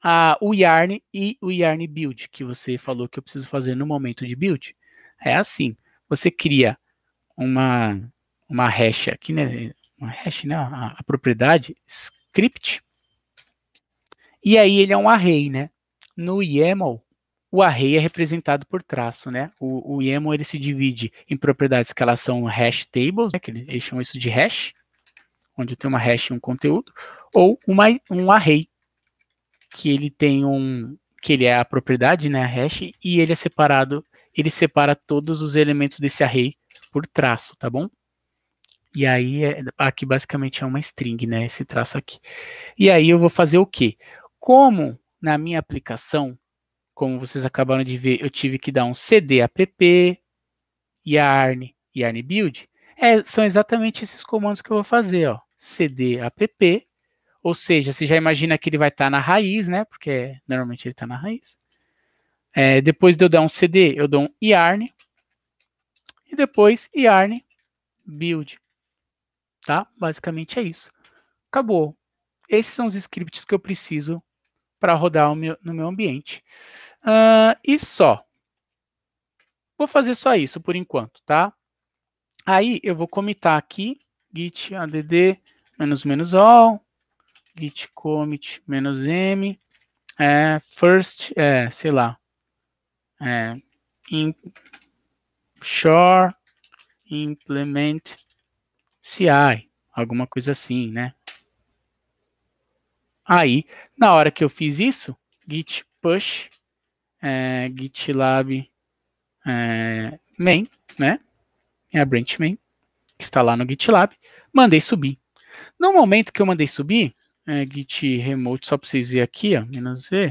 a, o Yarn e o Yarn Build, que você falou que eu preciso fazer no momento de build? É assim, você cria uma, uma hash aqui, né? Uma hash, né? A, a propriedade script. E aí ele é um array, né? No YAML, o array é representado por traço, né? O, o YAML ele se divide em propriedades que elas são hash tables, né? Que eles chamam isso de hash, onde tem uma hash e um conteúdo, ou uma, um array, que ele tem um, que ele é a propriedade, né, a hash, e ele é separado, ele separa todos os elementos desse array por traço, tá bom? E aí, é, aqui basicamente é uma string, né, esse traço aqui. E aí eu vou fazer o quê? Como na minha aplicação, como vocês acabaram de ver, eu tive que dar um cd app, yarn, yarn build, é, são exatamente esses comandos que eu vou fazer, ó. cd app, ou seja, você já imagina que ele vai estar tá na raiz, né? Porque normalmente ele está na raiz. É, depois de eu dar um cd, eu dou um yarn. E depois yarn build. Tá? Basicamente é isso. Acabou. Esses são os scripts que eu preciso para rodar meu, no meu ambiente. Uh, e só. Vou fazer só isso por enquanto, tá? Aí eu vou comitar aqui git add menos menos all, git commit menos m, é, first, é, sei lá, é, implement CI, alguma coisa assim, né? Aí, na hora que eu fiz isso, git push é, GitLab é, main, né? É a branch main, que está lá no GitLab. Mandei subir. No momento que eu mandei subir, é, git remote, só para vocês verem aqui, ó, menos V,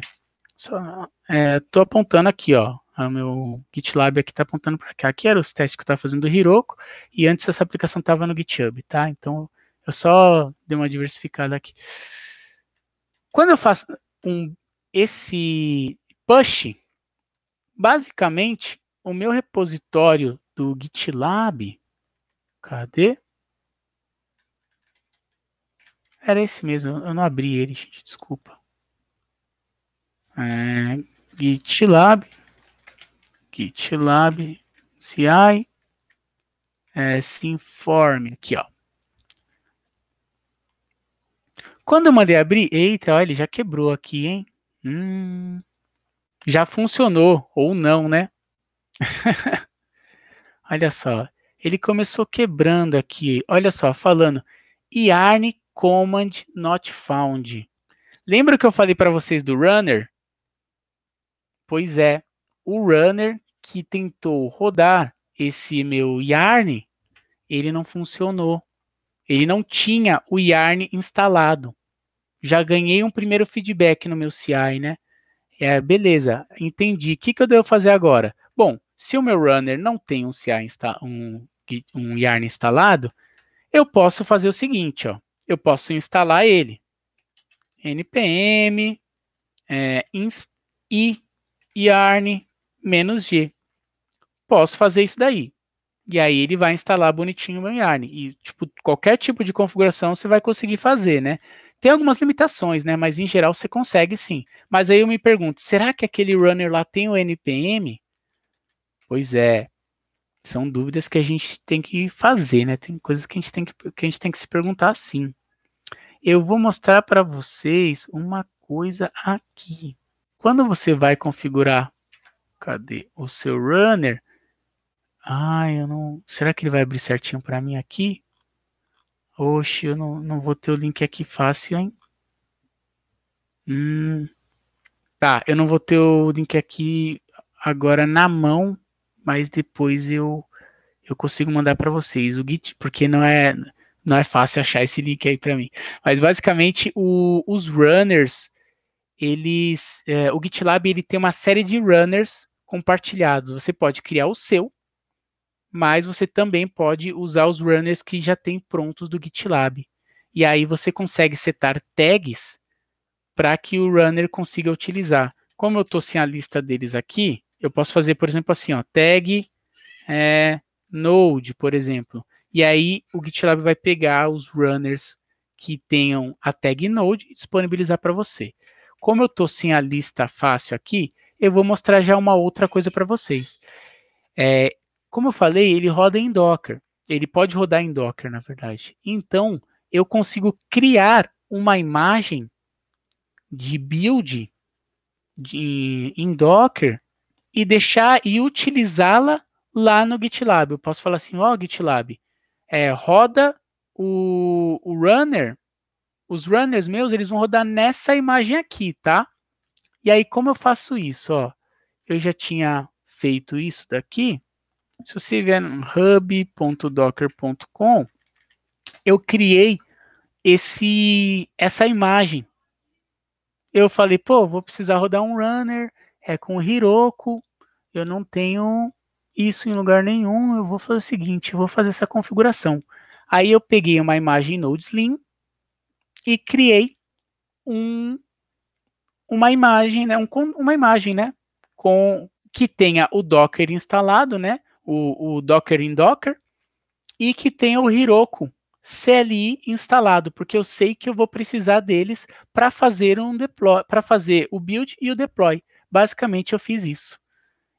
só, é, apontando aqui, ó, o meu GitLab aqui está apontando para cá. Aqui eram os testes que eu estava fazendo do Heroku, e antes essa aplicação estava no GitHub, tá? Então, eu só dei uma diversificada aqui. Quando eu faço um, esse push, basicamente, o meu repositório do GitLab, cadê? Era esse mesmo, eu não abri ele, gente, desculpa. É, GitLab, GitLab, CI, é, Sinform, aqui, ó. Quando eu mandei abrir, eita, olha, ele já quebrou aqui, hein? Hum, já funcionou, ou não, né? olha só, ele começou quebrando aqui, olha só, falando yarn command not found. Lembra que eu falei para vocês do runner? Pois é, o runner que tentou rodar esse meu yarn, ele não funcionou. Ele não tinha o yarn instalado. Já ganhei um primeiro feedback no meu CI, né? É, beleza, entendi. O que, que eu devo fazer agora? Bom, se o meu runner não tem um insta um, um yarn instalado, eu posso fazer o seguinte, ó. Eu posso instalar ele. npm é, inst, i yarn menos g. Posso fazer isso daí. E aí ele vai instalar bonitinho o meu yarn. E tipo, qualquer tipo de configuração você vai conseguir fazer, né? Tem algumas limitações, né? Mas em geral você consegue sim. Mas aí eu me pergunto, será que aquele runner lá tem o NPM? Pois é. São dúvidas que a gente tem que fazer, né? Tem coisas que a gente tem que, que, a gente tem que se perguntar sim. Eu vou mostrar para vocês uma coisa aqui. Quando você vai configurar, cadê o seu runner? Ah, eu não. Será que ele vai abrir certinho para mim aqui? Oxe, eu não, não vou ter o link aqui fácil, hein? Hum, tá, eu não vou ter o link aqui agora na mão, mas depois eu eu consigo mandar para vocês o Git, porque não é não é fácil achar esse link aí para mim. Mas basicamente o, os runners eles, é, o GitLab ele tem uma série de runners compartilhados. Você pode criar o seu, mas você também pode usar os runners que já tem prontos do GitLab. E aí você consegue setar tags para que o runner consiga utilizar. Como eu estou sem a lista deles aqui, eu posso fazer, por exemplo, assim, ó, tag é, node, por exemplo. E aí o GitLab vai pegar os runners que tenham a tag node e disponibilizar para você. Como eu estou sem a lista fácil aqui, eu vou mostrar já uma outra coisa para vocês. É, como eu falei, ele roda em Docker. Ele pode rodar em Docker, na verdade. Então, eu consigo criar uma imagem de build de, em Docker e deixar e utilizá-la lá no GitLab. Eu posso falar assim, ó, oh, GitLab, é, roda o, o runner, os runners meus, eles vão rodar nessa imagem aqui, tá? E aí, como eu faço isso? Ó, eu já tinha feito isso daqui. Se você vier no hub.docker.com, eu criei esse essa imagem. Eu falei, pô, vou precisar rodar um runner, é com Hiroko, eu não tenho isso em lugar nenhum, eu vou fazer o seguinte, vou fazer essa configuração. Aí eu peguei uma imagem Node Slim e criei um, uma imagem, né, um, uma imagem, né, com que tenha o Docker instalado, né, o, o Docker em Docker, e que tenha o Hiroko CLI instalado, porque eu sei que eu vou precisar deles para fazer um deploy, para fazer o build e o deploy. Basicamente eu fiz isso.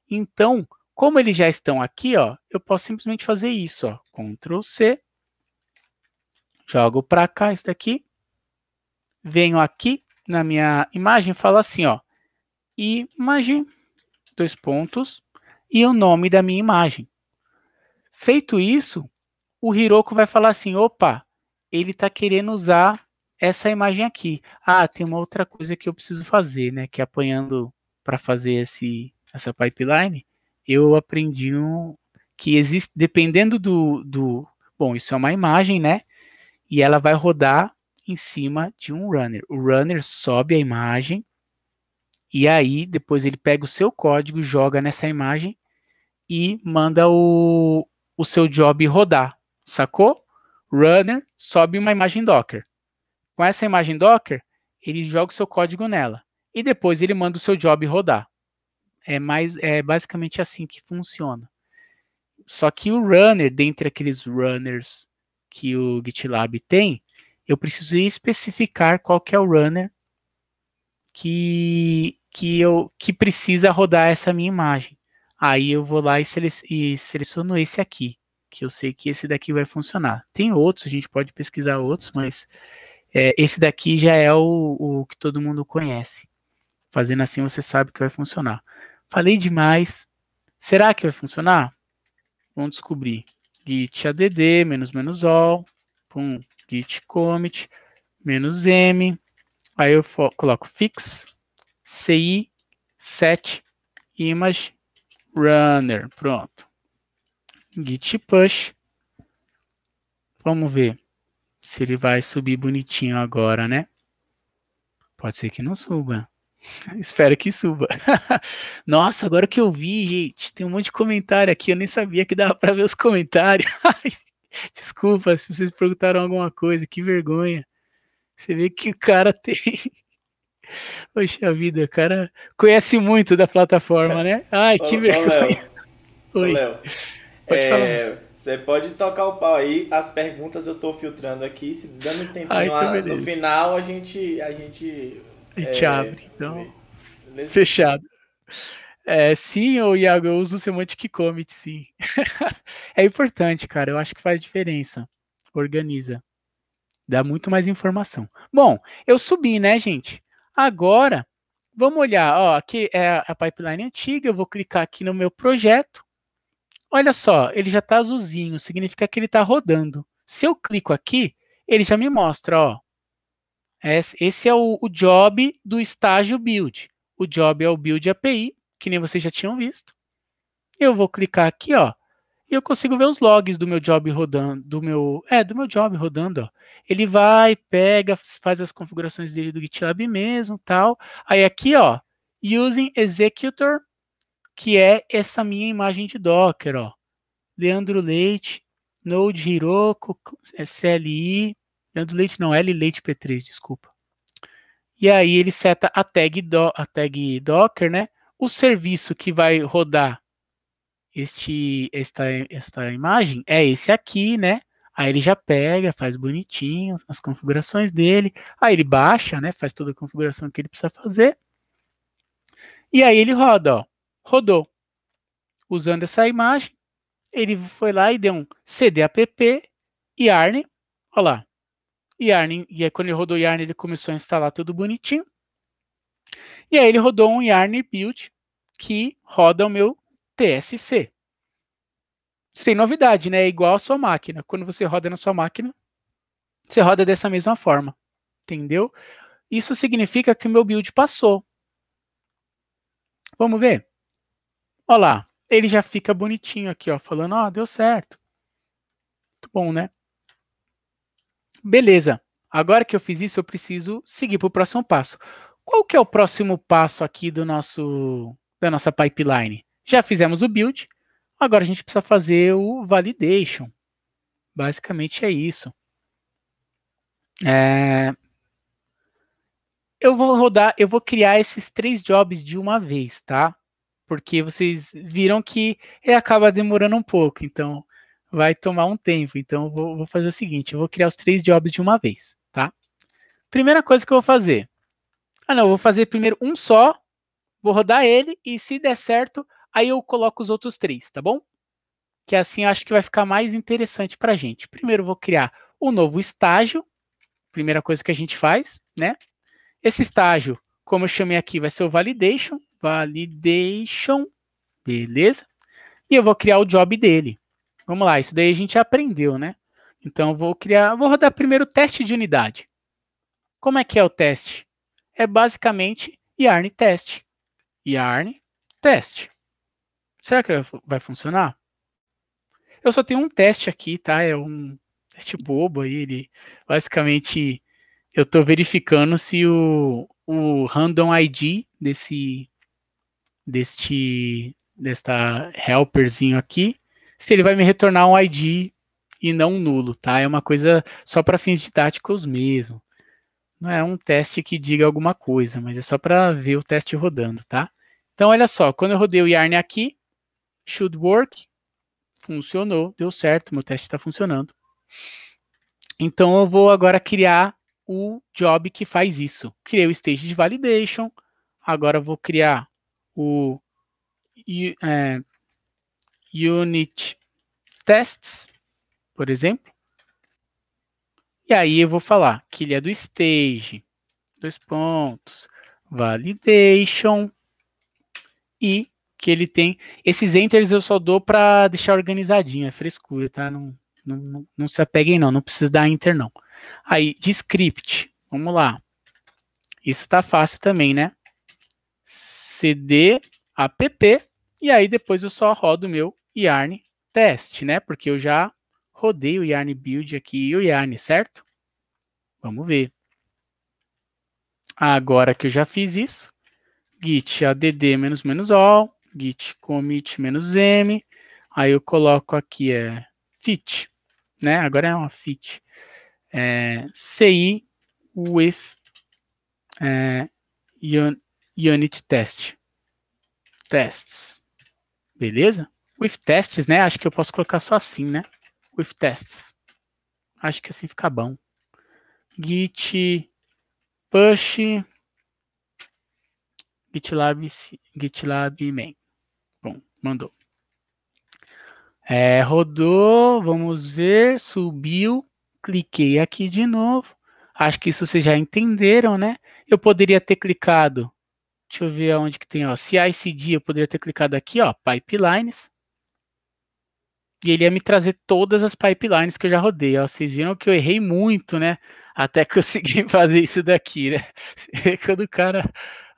Então, como eles já estão aqui, ó, eu posso simplesmente fazer isso, ó, Ctrl C, jogo para cá isso daqui, venho aqui na minha imagem falo assim, ó, imagem, dois pontos, e o nome da minha imagem. Feito isso, o Hiroko vai falar assim: opa, ele está querendo usar essa imagem aqui. Ah, tem uma outra coisa que eu preciso fazer, né? Que apanhando para fazer esse, essa pipeline, eu aprendi um, que existe, dependendo do, do. Bom, isso é uma imagem, né? E ela vai rodar em cima de um runner. O runner sobe a imagem e aí depois ele pega o seu código, joga nessa imagem e manda o, o seu job rodar, sacou? Runner sobe uma imagem Docker. Com essa imagem Docker, ele joga o seu código nela e depois ele manda o seu job rodar. É mais é basicamente assim que funciona. Só que o runner, dentre aqueles runners que o GitLab tem, eu preciso especificar qual que é o runner que, que, eu, que precisa rodar essa minha imagem. Aí eu vou lá e, e seleciono esse aqui, que eu sei que esse daqui vai funcionar. Tem outros, a gente pode pesquisar outros, mas é, esse daqui já é o, o que todo mundo conhece. Fazendo assim você sabe que vai funcionar. Falei demais. Será que vai funcionar? Vamos descobrir. git add menos menos all, pum, git commit menos m. Aí eu coloco fix ci set image runner. Pronto. Git push. Vamos ver se ele vai subir bonitinho agora, né? Pode ser que não suba. Espero que suba. Nossa, agora que eu vi, gente, tem um monte de comentário aqui. Eu nem sabia que dava para ver os comentários. Desculpa se vocês perguntaram alguma coisa. Que vergonha. Você vê que o cara tem Poxa vida, o cara conhece muito da plataforma, né? Ai, que ô, vergonha. Ô, Oi. Léo, pode é, Você pode tocar o pau aí, as perguntas eu tô filtrando aqui, se dando um tempinho Ai, lá, no final a gente a gente a gente é, abre, então. Beleza? Fechado. É, sim, o Iago, eu uso o Semantic Commit, sim. é importante, cara, eu acho que faz diferença. Organiza. Dá muito mais informação. Bom, eu subi, né, gente? Agora, vamos olhar, ó, aqui é a pipeline antiga, eu vou clicar aqui no meu projeto. Olha só, ele já está azulzinho, significa que ele está rodando. Se eu clico aqui, ele já me mostra, ó. Esse é o, o job do estágio build. O job é o build API, que nem vocês já tinham visto. Eu vou clicar aqui, ó, e eu consigo ver os logs do meu job rodando, do meu, é, do meu job rodando, ó. Ele vai, pega, faz as configurações dele do GitLab mesmo, tal. Aí aqui, ó, using executor, que é essa minha imagem de Docker, ó. Leandro Leite, Node Hiroko, CLI, Leandro Leite não, L Leite P3, desculpa. E aí ele seta a tag, do, a tag Docker, né? O serviço que vai rodar este, esta, esta imagem é esse aqui, né? Aí ele já pega, faz bonitinho as configurações dele. Aí ele baixa, né? Faz toda a configuração que ele precisa fazer. E aí ele roda, ó. Rodou. Usando essa imagem, ele foi lá e deu um cd app yarn. Olha lá. Yarn, e aí quando ele rodou Yarn, ele começou a instalar tudo bonitinho. E aí ele rodou um Yarn build que roda o meu TSC sem novidade, né? É igual a sua máquina. Quando você roda na sua máquina, você roda dessa mesma forma. Entendeu? Isso significa que o meu build passou. Vamos ver? Olha lá. Ele já fica bonitinho aqui, ó, falando, ó, oh, deu certo. Muito bom, né? Beleza. Agora que eu fiz isso, eu preciso seguir para o próximo passo. Qual que é o próximo passo aqui do nosso da nossa pipeline? Já fizemos o build, Agora a gente precisa fazer o validation. Basicamente é isso. É... Eu vou rodar, eu vou criar esses três jobs de uma vez, tá? Porque vocês viram que ele acaba demorando um pouco, então vai tomar um tempo. Então eu vou, vou fazer o seguinte, eu vou criar os três jobs de uma vez, tá? Primeira coisa que eu vou fazer. Ah, não, eu vou fazer primeiro um só, vou rodar ele e se der certo, Aí eu coloco os outros três, tá bom? Que assim acho que vai ficar mais interessante para a gente. Primeiro vou criar um novo estágio, primeira coisa que a gente faz, né? Esse estágio, como eu chamei aqui, vai ser o validation, validation, beleza? E eu vou criar o job dele. Vamos lá, isso daí a gente aprendeu, né? Então vou criar, vou rodar primeiro o teste de unidade. Como é que é o teste? É basicamente yarn test. Yarn test. Será que vai funcionar? Eu só tenho um teste aqui, tá? É um teste bobo aí. Ele, basicamente, eu estou verificando se o, o random ID desse, deste, desta helperzinho aqui, se ele vai me retornar um ID e não nulo, tá? É uma coisa só para fins didáticos mesmo. Não é um teste que diga alguma coisa, mas é só para ver o teste rodando, tá? Então, olha só, quando eu rodei o yarn aqui, should work, funcionou, deu certo, meu teste está funcionando. Então eu vou agora criar o job que faz isso. Criei o stage de validation, agora vou criar o é, unit tests, por exemplo. E aí eu vou falar que ele é do stage, dois pontos, validation e que ele tem. Esses enters eu só dou para deixar organizadinho, é frescura, tá? Não, não, não se apeguem não, não precisa dar enter não. Aí, de script, vamos lá. Isso está fácil também, né? cd app, e aí depois eu só rodo o meu yarn test, né? Porque eu já rodei o yarn build aqui e o yarn, certo? Vamos ver. Agora que eu já fiz isso, git add menos menos all, git commit "-m", aí eu coloco aqui é fit, né? Agora é uma fit. É, ci with é, unit test. Tests. Beleza? With tests, né? Acho que eu posso colocar só assim, né? With tests. Acho que assim fica bom. Git push GitLab, GitLab main. Mandou. É, rodou, vamos ver, subiu, cliquei aqui de novo. Acho que isso vocês já entenderam, né? Eu poderia ter clicado, deixa eu ver onde que tem, ó, CI/CD, eu poderia ter clicado aqui, ó, pipelines. E ele ia me trazer todas as pipelines que eu já rodei. Ó. Vocês viram que eu errei muito, né? Até conseguir fazer isso daqui, né? Quando o cara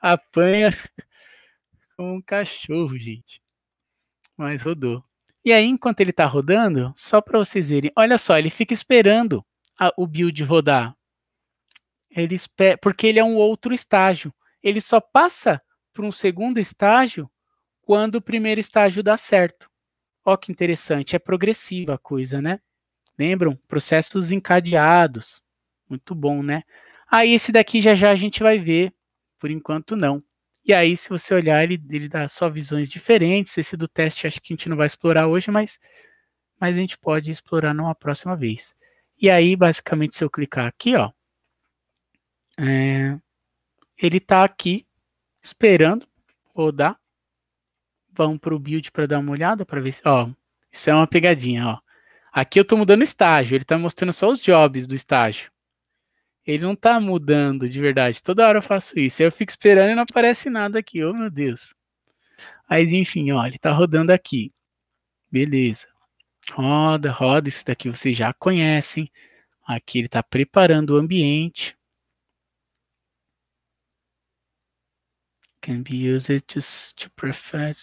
apanha como um cachorro, gente. Mas rodou. E aí, enquanto ele está rodando, só para vocês verem, olha só, ele fica esperando a, o build rodar? Ele espera, porque ele é um outro estágio. Ele só passa para um segundo estágio quando o primeiro estágio dá certo. Ó que interessante, é progressiva a coisa, né? Lembram? Processos encadeados. Muito bom, né? Aí esse daqui já já a gente vai ver, por enquanto não. E aí, se você olhar, ele, ele dá só visões diferentes. Esse do teste acho que a gente não vai explorar hoje, mas, mas a gente pode explorar numa próxima vez. E aí, basicamente, se eu clicar aqui, ó, é, ele está aqui esperando rodar. Vamos para o build para dar uma olhada para ver se, ó, isso é uma pegadinha, ó. Aqui eu estou mudando estágio, ele está mostrando só os jobs do estágio. Ele não está mudando de verdade. Toda hora eu faço isso. Eu fico esperando e não aparece nada aqui. Oh, meu Deus. Mas enfim, ó, ele está rodando aqui. Beleza. Roda, roda. Isso daqui vocês já conhecem. Aqui ele está preparando o ambiente. Can be used to, to prefer.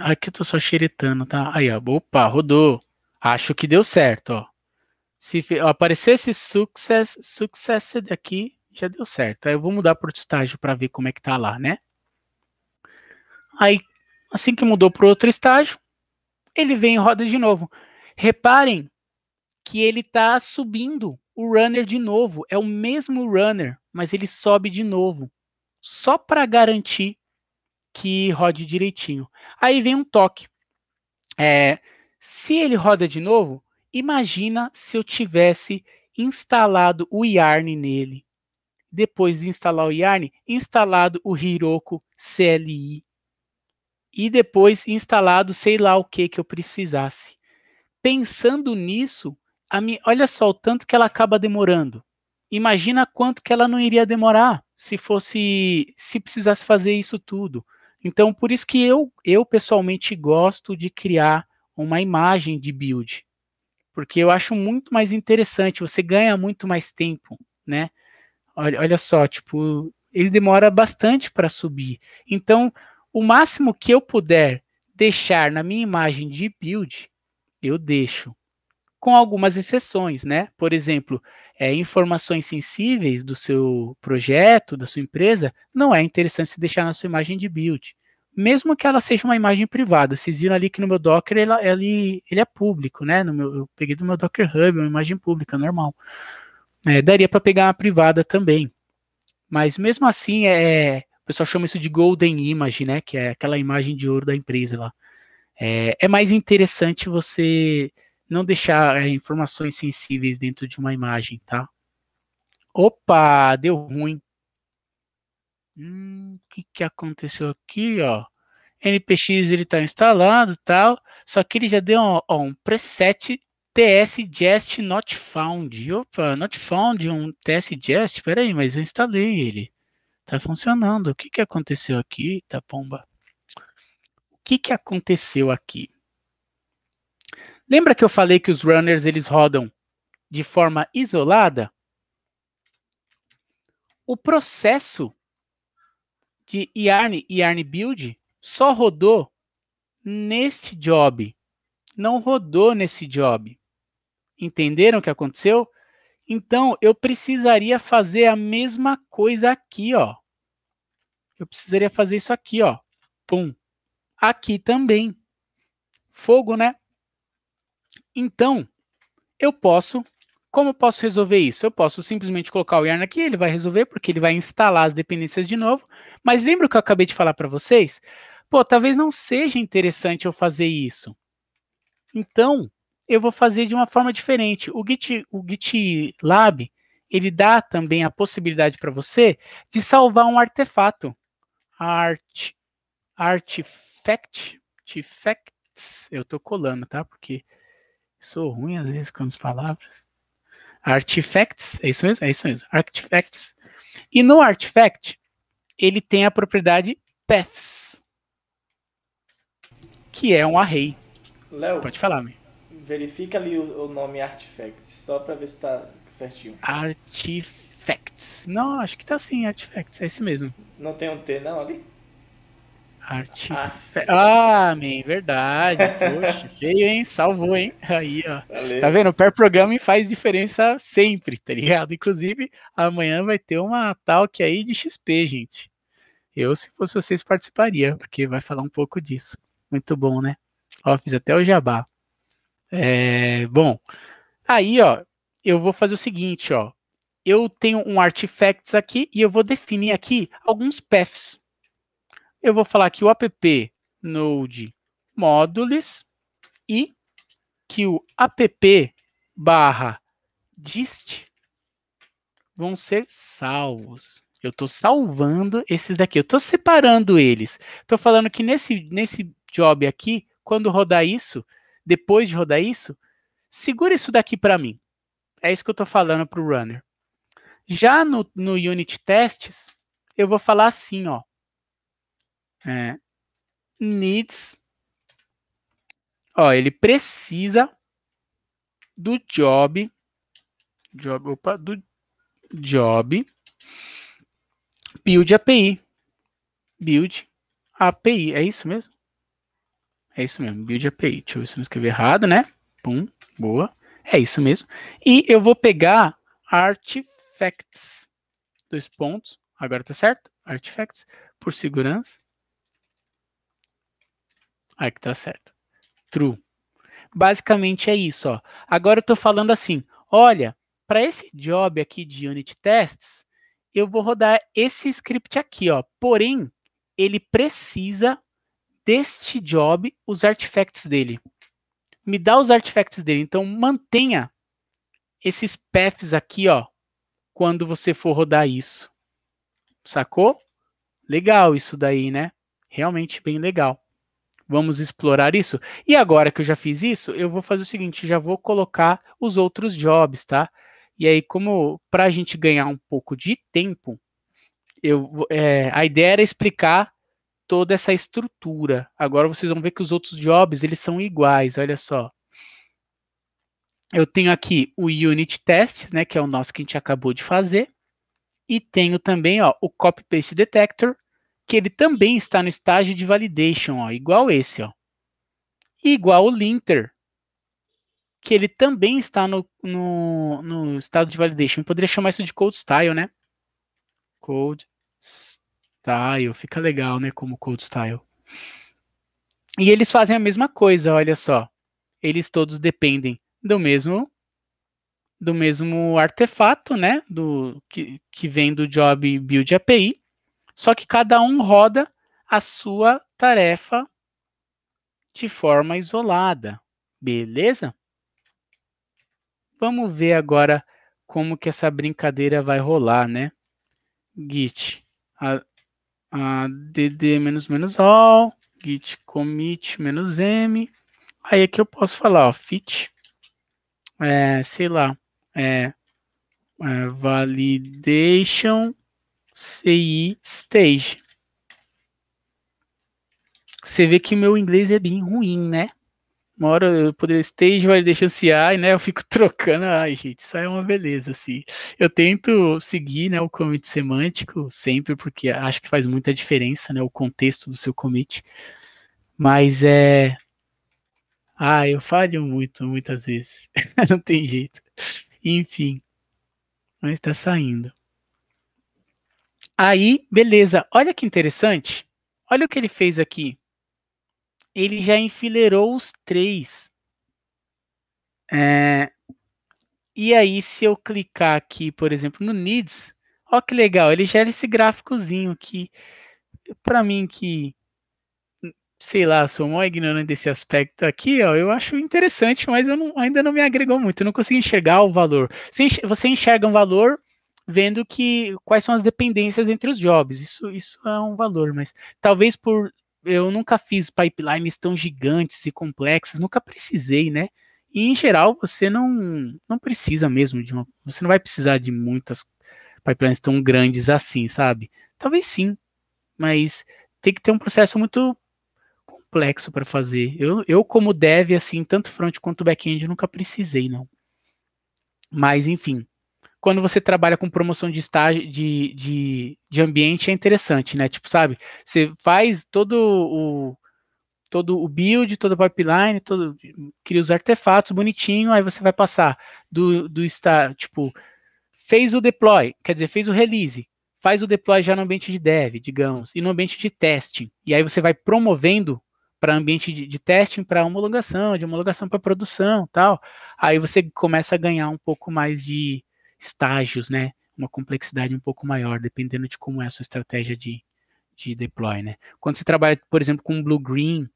Aqui eu tô só xeretando, tá? Aí, ó. Opa, rodou. Acho que deu certo, ó. Se aparecer esse success, successed aqui, já deu certo. Aí eu vou mudar para outro estágio para ver como é que tá lá, né? Aí, assim que mudou para outro estágio, ele vem e roda de novo. Reparem que ele está subindo o runner de novo. É o mesmo runner, mas ele sobe de novo. Só para garantir que rode direitinho. Aí vem um toque. É, se ele roda de novo, imagina se eu tivesse instalado o Yarn nele. Depois de instalar o Yarn, instalado o Hiroko CLI. E depois instalado sei lá o que que eu precisasse. Pensando nisso, minha, olha só o tanto que ela acaba demorando. Imagina quanto que ela não iria demorar se fosse se precisasse fazer isso tudo. Então, por isso que eu, eu pessoalmente gosto de criar uma imagem de build, porque eu acho muito mais interessante, você ganha muito mais tempo, né? Olha, olha só, tipo, ele demora bastante para subir. Então, o máximo que eu puder deixar na minha imagem de build, eu deixo. Com algumas exceções, né? Por exemplo, é, informações sensíveis do seu projeto, da sua empresa, não é interessante se deixar na sua imagem de build. Mesmo que ela seja uma imagem privada. Vocês viram ali que no meu Docker ele, ele, ele é público, né? No meu, eu peguei do meu Docker Hub, uma imagem pública, normal. É, daria para pegar uma privada também. Mas mesmo assim, é, o pessoal chama isso de Golden Image, né? Que é aquela imagem de ouro da empresa lá. É, é mais interessante você não deixar é, informações sensíveis dentro de uma imagem, tá? Opa, deu ruim. Hum, o que, que aconteceu aqui, ó? NPX ele está instalado tal, só que ele já deu ó, um preset TS Jest Not Found. Opa, Not Found, um TS Jest, peraí, mas eu instalei ele. Tá funcionando. O que, que aconteceu aqui? Tá pomba. O que, que aconteceu aqui? Lembra que eu falei que os runners eles rodam de forma isolada? O processo de yarn e yarn build só rodou neste job, não rodou nesse job. Entenderam o que aconteceu? Então, eu precisaria fazer a mesma coisa aqui, ó. Eu precisaria fazer isso aqui, ó. Pum. Aqui também. Fogo, né? Então, eu posso, como eu posso resolver isso? Eu posso simplesmente colocar o yarn aqui, ele vai resolver, porque ele vai instalar as dependências de novo. Mas lembra o que eu acabei de falar para vocês? Pô, talvez não seja interessante eu fazer isso. Então, eu vou fazer de uma forma diferente. O, Git, o GitLab, ele dá também a possibilidade para você de salvar um artefato. Art, artifact, artifacts, eu estou colando, tá? Porque Sou ruim às vezes com as palavras. Artifacts, é isso mesmo? É isso mesmo. Artifacts. E no artifact, ele tem a propriedade paths, que é um array. Léo, Pode falar, me. Verifica ali o, o nome artifacts, só para ver se está certinho. Artifacts. Não, acho que tá sim, artifacts, é esse mesmo. Não tem um T não ali? Artifact. Ah, man, verdade. Poxa, feio, hein? Salvou, hein? Aí, ó. Valeu. Tá vendo? O pair programming faz diferença sempre, tá ligado? Inclusive, amanhã vai ter uma talk aí de XP, gente. Eu, se fosse vocês, participaria, porque vai falar um pouco disso. Muito bom, né? Ó, fiz até o jabá. É, bom, aí, ó, eu vou fazer o seguinte, ó. Eu tenho um artifacts aqui e eu vou definir aqui alguns paths. Eu vou falar que o app node modules e que o app barra dist vão ser salvos. Eu estou salvando esses daqui. Eu estou separando eles. Estou falando que nesse, nesse job aqui, quando rodar isso, depois de rodar isso, segura isso daqui para mim. É isso que eu estou falando para o runner. Já no, no unit tests, eu vou falar assim, ó. É, needs. Ó, ele precisa do job, job, opa, do job build API. Build API, é isso mesmo? É isso mesmo, build API. Deixa eu ver se eu não escrevi errado, né? Pum, boa. É isso mesmo. E eu vou pegar artifacts. Dois pontos. Agora tá certo? Artifacts. Por segurança. Aí que tá certo. True. Basicamente é isso, ó. Agora eu tô falando assim, olha, para esse job aqui de unit tests, eu vou rodar esse script aqui, ó. Porém, ele precisa deste job, os artifacts dele. Me dá os artifacts dele. Então, mantenha esses paths aqui, ó, quando você for rodar isso. Sacou? Legal isso daí, né? Realmente bem legal. Vamos explorar isso? E agora que eu já fiz isso, eu vou fazer o seguinte, já vou colocar os outros jobs, tá? E aí, como para a gente ganhar um pouco de tempo, eu, é, a ideia era explicar toda essa estrutura. Agora vocês vão ver que os outros jobs eles são iguais. Olha só. Eu tenho aqui o unit tests, né, que é o nosso que a gente acabou de fazer, e tenho também, ó, o copy paste detector, que ele também está no estágio de validation, ó, igual esse, ó. igual o linter, que ele também está no, no, no estado de validation. Eu poderia chamar isso de code style, né? Code style, fica legal, né? Como code style. E eles fazem a mesma coisa, olha só. Eles todos dependem do mesmo do mesmo artefato, né? Do que, que vem do job build API. Só que cada um roda a sua tarefa de forma isolada. Beleza? Vamos ver agora como que essa brincadeira vai rolar, né? Git a, a dd all, git commit m. Aí aqui eu posso falar, ó, fit, é, sei lá, é, é, validation CI stage. Você vê que meu inglês é bem ruim, né? Uma hora eu poderia stage validation CI, né? Eu fico trocando. Ai, gente, isso é uma beleza, assim. Eu tento seguir, né, o commit semântico sempre, porque acho que faz muita diferença, né, o contexto do seu commit. Mas é. Ah, eu falho muito, muitas vezes. Não tem jeito. Enfim. Mas tá saindo. Aí, beleza. Olha que interessante. Olha o que ele fez aqui ele já enfileirou os três. É, e aí, se eu clicar aqui, por exemplo, no Needs, ó que legal, ele gera esse gráficozinho que, para mim, que, sei lá, sou mó ignorante desse aspecto aqui, ó, eu acho interessante, mas eu não, ainda não me agregou muito, eu não consigo enxergar o valor. Você enxerga um valor vendo que quais são as dependências entre os jobs, isso, isso é um valor, mas talvez por eu nunca fiz pipelines tão gigantes e complexas, nunca precisei, né? E em geral você não não precisa mesmo de uma, você não vai precisar de muitas pipelines tão grandes assim, sabe? Talvez sim, mas tem que ter um processo muito complexo para fazer. Eu, eu como dev assim, tanto front quanto back-end nunca precisei, não. Mas enfim, quando você trabalha com promoção de estágio de, de, de ambiente é interessante, né? Tipo, sabe, você faz todo o todo o build, toda pipeline, todo, cria os artefatos bonitinho, aí você vai passar do, do estar, tipo, fez o deploy, quer dizer, fez o release, faz o deploy já no ambiente de dev, digamos, e no ambiente de testing. E aí você vai promovendo para ambiente de, de testing para homologação, de homologação para produção, tal. Aí você começa a ganhar um pouco mais de estágios, né? Uma complexidade um pouco maior, dependendo de como é a sua estratégia de, de deploy, né? Quando você trabalha, por exemplo, com Blue Green,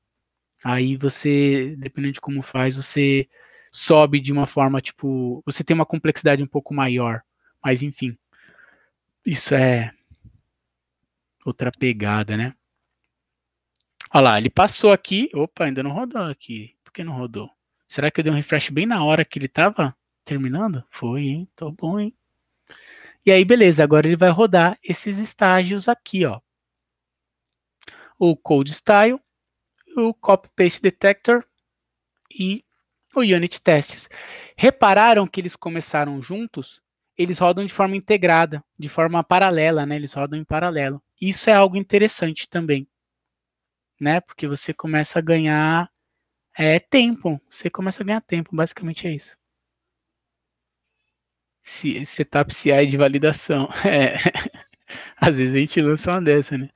aí você, dependendo de como faz, você sobe de uma forma, tipo, você tem uma complexidade um pouco maior. Mas enfim, isso é outra pegada, né? Olha lá, ele passou aqui. Opa, ainda não rodou aqui. Por que não rodou? Será que eu dei um refresh bem na hora que ele estava terminando? Foi, hein? Tô bom, hein? E aí, beleza. Agora ele vai rodar esses estágios aqui, ó. O Code Style, o Copy Paste Detector e o Unit Tests. Repararam que eles começaram juntos? Eles rodam de forma integrada, de forma paralela, né? Eles rodam em paralelo. Isso é algo interessante também né? Porque você começa a ganhar é, tempo. Você começa a ganhar tempo, basicamente é isso. Se, setup CI de validação. É. Às vezes a gente lança uma dessa, né?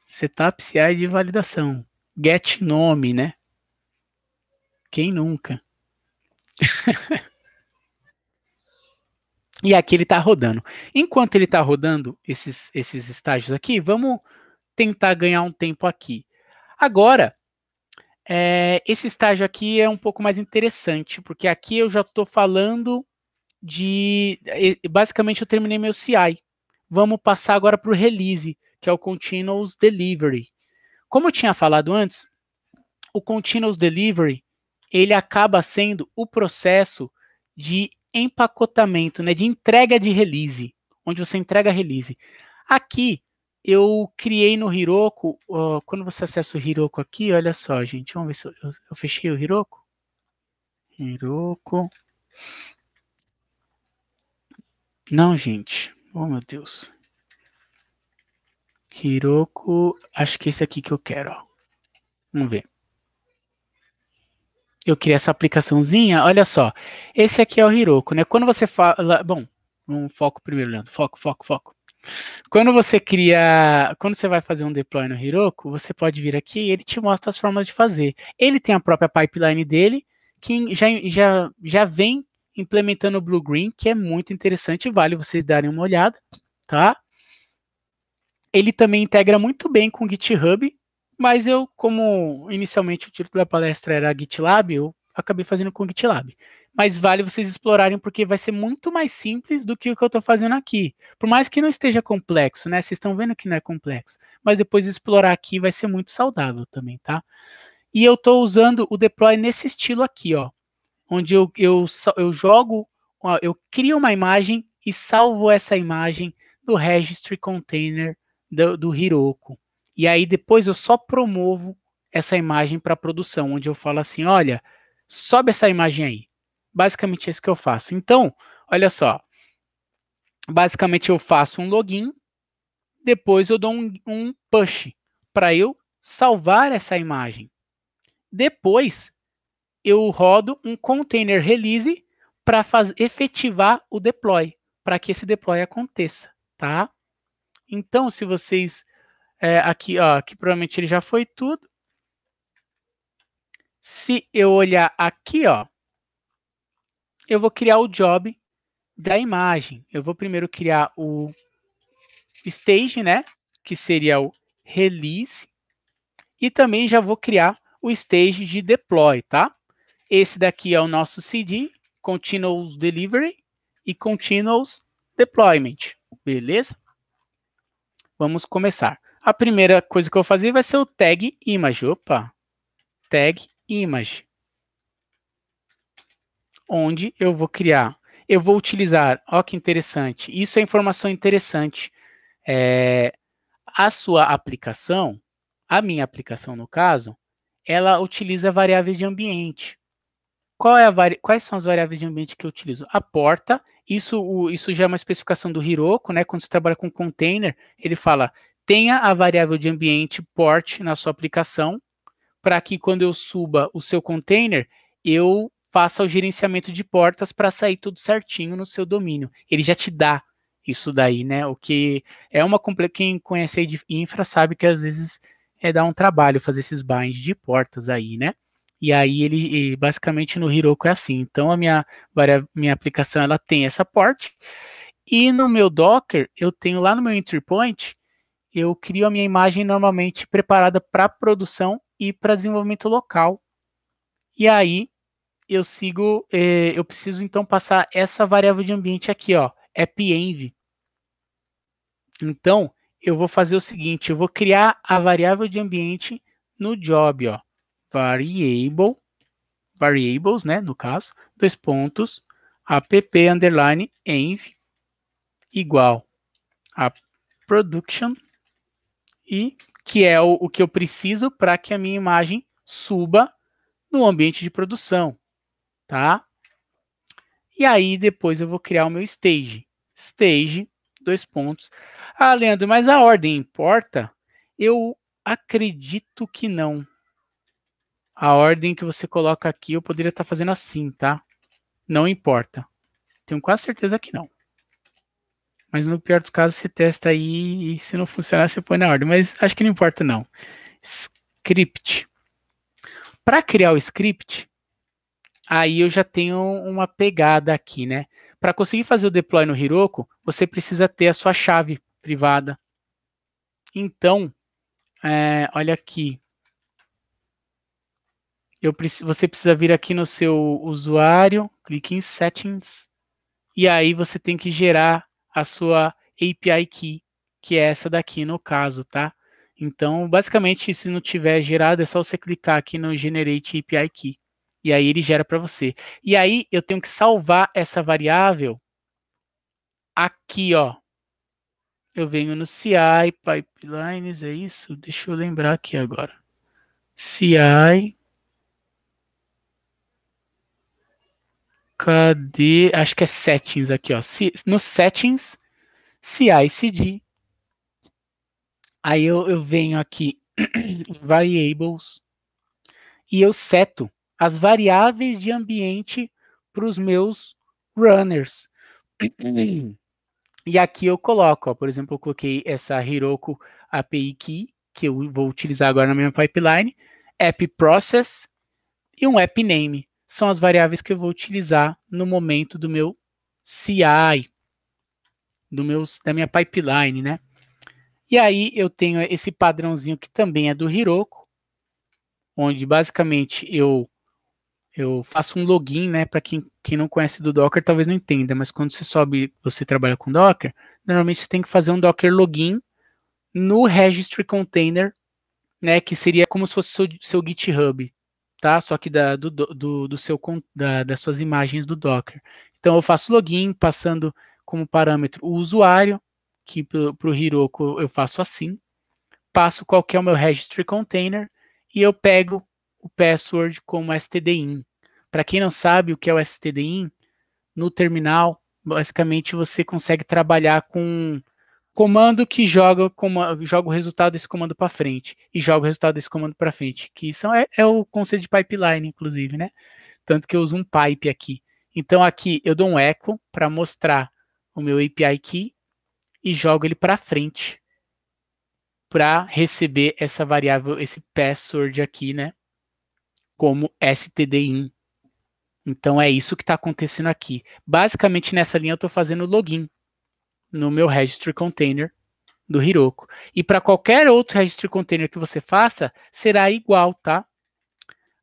Setup CI de validação. Get nome, né? Quem nunca? e aqui ele está rodando. Enquanto ele está rodando esses, esses estágios aqui, vamos tentar ganhar um tempo aqui. Agora, é, esse estágio aqui é um pouco mais interessante, porque aqui eu já estou falando de. Basicamente, eu terminei meu CI. Vamos passar agora para o release, que é o Continuous Delivery. Como eu tinha falado antes, o Continuous Delivery ele acaba sendo o processo de empacotamento, né, de entrega de release, onde você entrega release. Aqui eu criei no Hiroko, quando você acessa o Hiroko aqui, olha só, gente, vamos ver se eu, eu fechei o Hiroko. Hiroko. Não, gente. Oh, meu Deus. Hiroko, acho que esse aqui que eu quero, ó. Vamos ver. Eu criei essa aplicaçãozinha, olha só. Esse aqui é o Hiroko, né? Quando você fala, bom, um foco primeiro, Leandro. Foco, foco, foco. Quando você cria, quando você vai fazer um deploy no Heroku, você pode vir aqui e ele te mostra as formas de fazer. Ele tem a própria pipeline dele, que já, já, já vem implementando o Blue Green, que é muito interessante, vale vocês darem uma olhada, tá? Ele também integra muito bem com o GitHub, mas eu, como inicialmente o título da palestra era GitLab, eu acabei fazendo com o GitLab mas vale vocês explorarem porque vai ser muito mais simples do que o que eu estou fazendo aqui. Por mais que não esteja complexo, né? Vocês estão vendo que não é complexo, mas depois explorar aqui vai ser muito saudável também, tá? E eu estou usando o deploy nesse estilo aqui, ó, onde eu, eu, eu jogo, eu crio uma imagem e salvo essa imagem no registry container do, do Hiroko. E aí depois eu só promovo essa imagem para produção, onde eu falo assim, olha, sobe essa imagem aí. Basicamente é isso que eu faço. Então, olha só. Basicamente eu faço um login, depois eu dou um, um push para eu salvar essa imagem. Depois eu rodo um container release para efetivar o deploy, para que esse deploy aconteça, tá? Então, se vocês é, aqui, ó, aqui provavelmente ele já foi tudo. Se eu olhar aqui, ó, eu vou criar o job da imagem. Eu vou primeiro criar o stage, né? Que seria o release. E também já vou criar o stage de deploy, tá? Esse daqui é o nosso CD, Continuous Delivery e Continuous Deployment. Beleza? Vamos começar. A primeira coisa que eu vou fazer vai ser o tag image. Opa! Tag image onde eu vou criar. Eu vou utilizar, ó que interessante, isso é informação interessante. É, a sua aplicação, a minha aplicação no caso, ela utiliza variáveis de ambiente. é quais são as variáveis de ambiente que eu utilizo? A porta, isso, o, isso já é uma especificação do Hiroko, né? Quando você trabalha com container, ele fala, tenha a variável de ambiente port na sua aplicação, para que quando eu suba o seu container, eu faça o gerenciamento de portas para sair tudo certinho no seu domínio. Ele já te dá isso daí, né? O que é uma quem conhece de infra sabe que às vezes é dar um trabalho fazer esses binds de portas aí, né? E aí ele basicamente no Heroku é assim. Então a minha minha aplicação ela tem essa port e no meu Docker eu tenho lá no meu entry point eu crio a minha imagem normalmente preparada para produção e para desenvolvimento local. E aí eu sigo, eh, eu preciso então passar essa variável de ambiente aqui, ó, appenv. Então, eu vou fazer o seguinte, eu vou criar a variável de ambiente no job, ó, variable, variables, né, no caso, dois pontos, app underline env igual a production e que é o, o que eu preciso para que a minha imagem suba no ambiente de produção, tá? E aí depois eu vou criar o meu stage. Stage, dois pontos. Ah, Leandro, mas a ordem importa? Eu acredito que não. A ordem que você coloca aqui, eu poderia estar tá fazendo assim, tá? Não importa. Tenho quase certeza que não. Mas no pior dos casos, você testa aí e se não funcionar, você põe na ordem. Mas acho que não importa, não. Script. Para criar o script, aí eu já tenho uma pegada aqui, né? Para conseguir fazer o deploy no Heroku, você precisa ter a sua chave privada. Então, é, olha aqui. Eu, você precisa vir aqui no seu usuário, clique em Settings, e aí você tem que gerar a sua API Key, que é essa daqui no caso, tá? Então, basicamente, se não tiver gerado, é só você clicar aqui no Generate API Key. E aí ele gera para você. E aí eu tenho que salvar essa variável aqui, ó. Eu venho no CI pipelines, é isso? Deixa eu lembrar aqui agora. CI Cadê? Acho que é settings aqui, ó. No settings, CI/CD. Aí eu, eu venho aqui variables e eu seto as variáveis de ambiente para os meus runners. E aqui eu coloco, ó, por exemplo, eu coloquei essa Heroku API Key, que eu vou utilizar agora na minha pipeline, app process e um app name são as variáveis que eu vou utilizar no momento do meu CI, do meu, da minha pipeline, né? E aí eu tenho esse padrãozinho que também é do Heroku, onde basicamente eu eu faço um login, né? Para quem, quem não conhece do Docker, talvez não entenda, mas quando você sobe, você trabalha com Docker, normalmente você tem que fazer um Docker login no registry container, né? Que seria como se fosse seu, seu GitHub, tá? Só que da, do, do, do seu, da, das suas imagens do Docker. Então eu faço login passando como parâmetro o usuário, que para o Heroku eu faço assim, passo qual é o meu registry container e eu pego o password como stdin. Para quem não sabe o que é o stdin, no terminal, basicamente você consegue trabalhar com comando que joga, joga o resultado desse comando para frente e joga o resultado desse comando para frente, que são, é, é, o conceito de pipeline, inclusive, né? Tanto que eu uso um pipe aqui. Então aqui eu dou um echo para mostrar o meu API key e jogo ele para frente para receber essa variável, esse password aqui, né? Como stdin. Então é isso que está acontecendo aqui. Basicamente nessa linha eu estou fazendo login no meu registry container do Heroku. E para qualquer outro registry container que você faça, será igual, tá?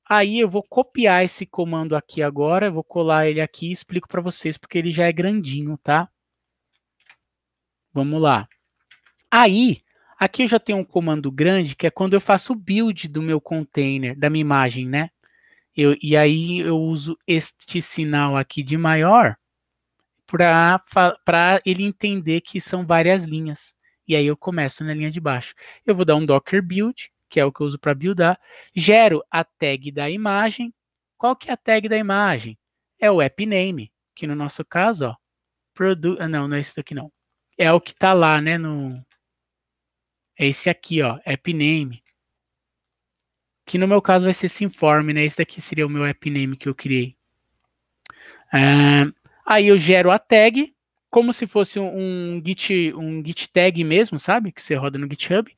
Aí eu vou copiar esse comando aqui agora, vou colar ele aqui e explico para vocês, porque ele já é grandinho, tá? Vamos lá. Aí, aqui eu já tenho um comando grande, que é quando eu faço o build do meu container, da minha imagem, né? Eu, e aí eu uso este sinal aqui de maior, para ele entender que são várias linhas. E aí eu começo na linha de baixo. Eu vou dar um docker build, que é o que eu uso para buildar, gero a tag da imagem, Qual que é a tag da imagem? É o app name, que no nosso caso, ó, produ ah, não, não é esse daqui não. É o que está lá, né, no é esse aqui, ó, app name. Que no meu caso vai ser Sinform, né? Esse daqui seria o meu app name que eu criei. Uh, aí eu gero a tag, como se fosse um, um, git, um git tag mesmo, sabe? Que você roda no GitHub.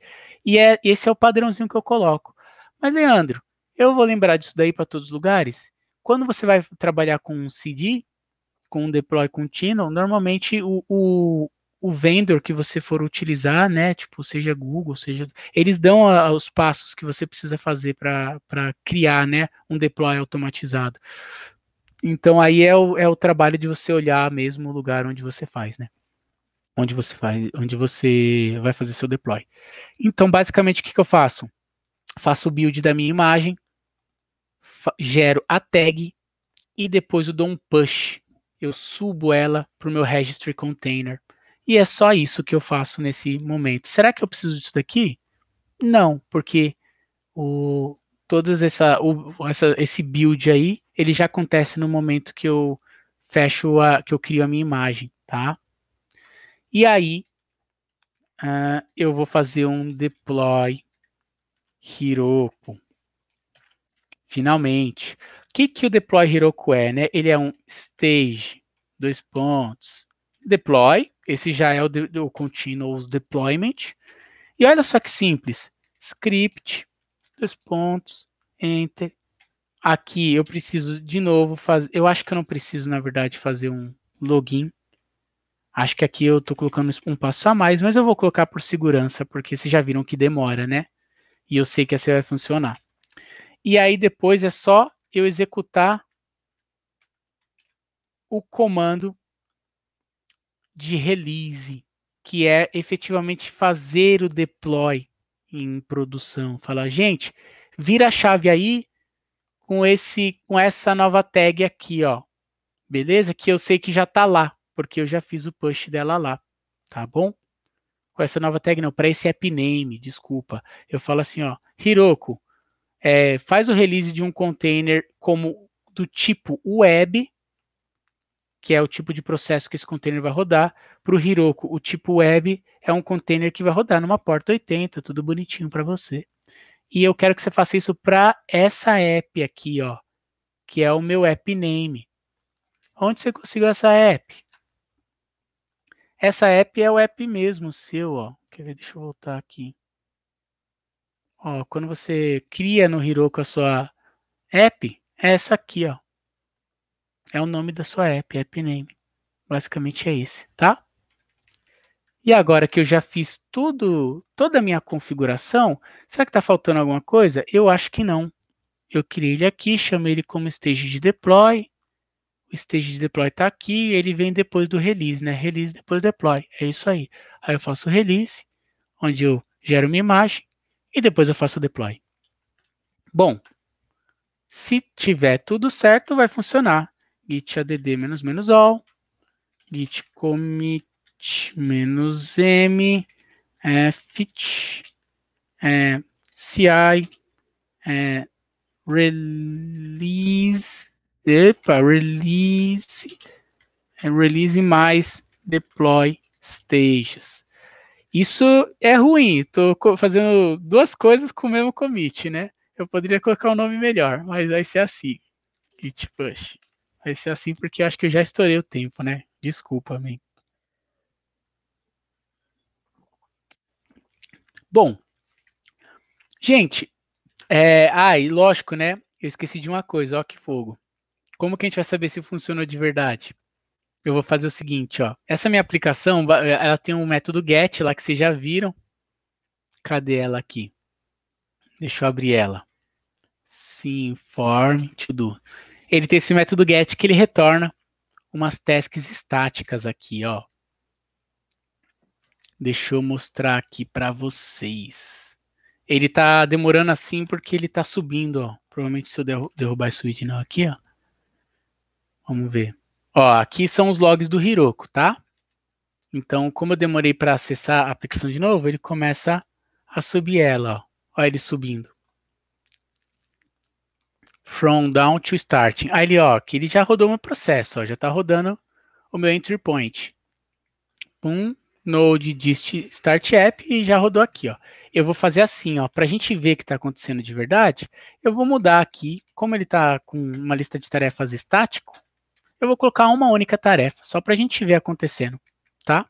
E é, esse é o padrãozinho que eu coloco. Mas, Leandro, eu vou lembrar disso daí para todos os lugares. Quando você vai trabalhar com um CD, com um deploy contínuo, normalmente o, o vendor que você for utilizar, né, tipo, seja Google, seja, eles dão a, os passos que você precisa fazer para criar, né, um deploy automatizado. Então aí é o, é o trabalho de você olhar mesmo o lugar onde você faz, né? Onde você faz, onde você vai fazer seu deploy. Então, basicamente, o que, que eu faço? Faço o build da minha imagem, gero a tag e depois eu dou um push. Eu subo ela para o meu registry container. E é só isso que eu faço nesse momento. Será que eu preciso disso daqui? Não, porque o, todas essa, o, essa, esse build aí, ele já acontece no momento que eu fecho a, que eu crio a minha imagem, tá? E aí uh, eu vou fazer um deploy Heroku. Finalmente. O que, que o deploy Heroku é, né? Ele é um stage, dois pontos, deploy, esse já é o, de, o continuous deployment. E olha só que simples, script, dois pontos, enter. Aqui eu preciso de novo fazer, eu acho que eu não preciso, na verdade, fazer um login. Acho que aqui eu estou colocando um passo a mais, mas eu vou colocar por segurança, porque vocês já viram que demora, né? E eu sei que assim vai funcionar. E aí depois é só eu executar o comando de release, que é efetivamente fazer o deploy em produção. Falar, gente, vira a chave aí com esse com essa nova tag aqui, ó. Beleza? Que eu sei que já está lá, porque eu já fiz o push dela lá, tá bom? Com essa nova tag não, para esse app name, desculpa. Eu falo assim, ó, Hiroko, é, faz o release de um container como do tipo web, que é o tipo de processo que esse container vai rodar. Para o Hiroko, o tipo web é um container que vai rodar numa porta 80, tudo bonitinho para você. E eu quero que você faça isso para essa app aqui, ó, que é o meu app name. Onde você conseguiu essa app? Essa app é o app mesmo seu, ó. Quer ver? Deixa eu voltar aqui. Ó, quando você cria no Hiroko a sua app, é essa aqui, ó. É o nome da sua app, app name. Basicamente é esse, tá? E agora que eu já fiz tudo, toda a minha configuração, será que está faltando alguma coisa? Eu acho que não. Eu criei ele aqui, chamei ele como stage de deploy. O stage de deploy está aqui, ele vem depois do release, né? Release depois deploy. É isso aí. Aí eu faço release, onde eu gero uma imagem e depois eu faço o deploy. Bom, se tiver tudo certo, vai funcionar. Git add menos menos all, git commit menos m, fit, é, ci, é, release, epa, release, é, release mais deploy stages. Isso é ruim, estou fazendo duas coisas com o mesmo commit, né? Eu poderia colocar um nome melhor, mas vai ser assim, git push. Vai ser assim porque acho que eu já estourei o tempo, né? Desculpa, mim. Bom, gente, é, ah, e lógico, né? Eu esqueci de uma coisa, ó que fogo. Como que a gente vai saber se funcionou de verdade? Eu vou fazer o seguinte, ó. Essa minha aplicação, ela tem um método get lá que vocês já viram. Cadê ela aqui? Deixa eu abrir ela. Sim, form to do. Ele tem esse método get que ele retorna umas tasks estáticas aqui, ó. Deixa eu mostrar aqui para vocês. Ele tá demorando assim porque ele tá subindo, ó. Provavelmente se eu derrubar esse vídeo não aqui, ó. Vamos ver. Ó, aqui são os logs do Hiroko, tá? Então, como eu demorei para acessar a aplicação de novo, ele começa a subir ela, ó. Olha ele subindo. From down to starting. Aí ele, ó, que ele já rodou meu processo, ó, já tá rodando o meu entry point. Um node de start app e já rodou aqui, ó. Eu vou fazer assim, ó, para a gente ver o que está acontecendo de verdade, eu vou mudar aqui, como ele está com uma lista de tarefas estático, eu vou colocar uma única tarefa, só para a gente ver acontecendo, tá?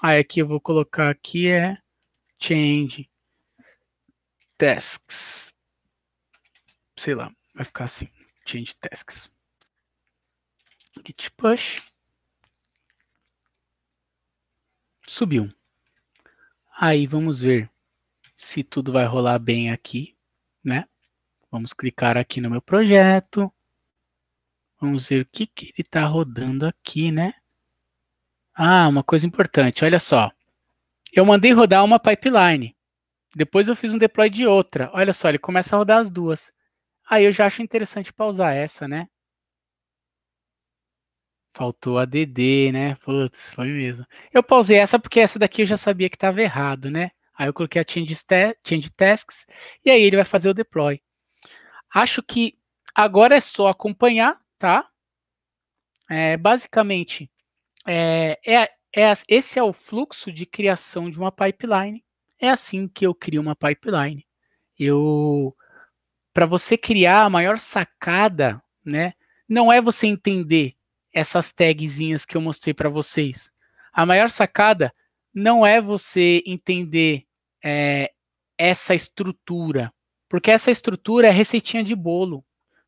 Aí aqui eu vou colocar aqui é change tasks, sei lá, vai ficar assim, change tasks. Git push. Subiu. Aí vamos ver se tudo vai rolar bem aqui, né? Vamos clicar aqui no meu projeto. Vamos ver o que, que ele está rodando aqui, né? Ah, uma coisa importante, olha só. Eu mandei rodar uma pipeline. Depois eu fiz um deploy de outra. Olha só, ele começa a rodar as duas. Aí eu já acho interessante pausar essa, né? Faltou a DD, né? Putz, foi mesmo. Eu pausei essa porque essa daqui eu já sabia que estava errado, né? Aí eu coloquei a change, change tasks e aí ele vai fazer o deploy. Acho que agora é só acompanhar, tá? É, basicamente, é, é, é, esse é o fluxo de criação de uma pipeline. É assim que eu crio uma pipeline. Eu, para você criar a maior sacada, né? Não é você entender essas tagzinhas que eu mostrei para vocês. A maior sacada não é você entender é, essa estrutura, porque essa estrutura é receitinha de bolo.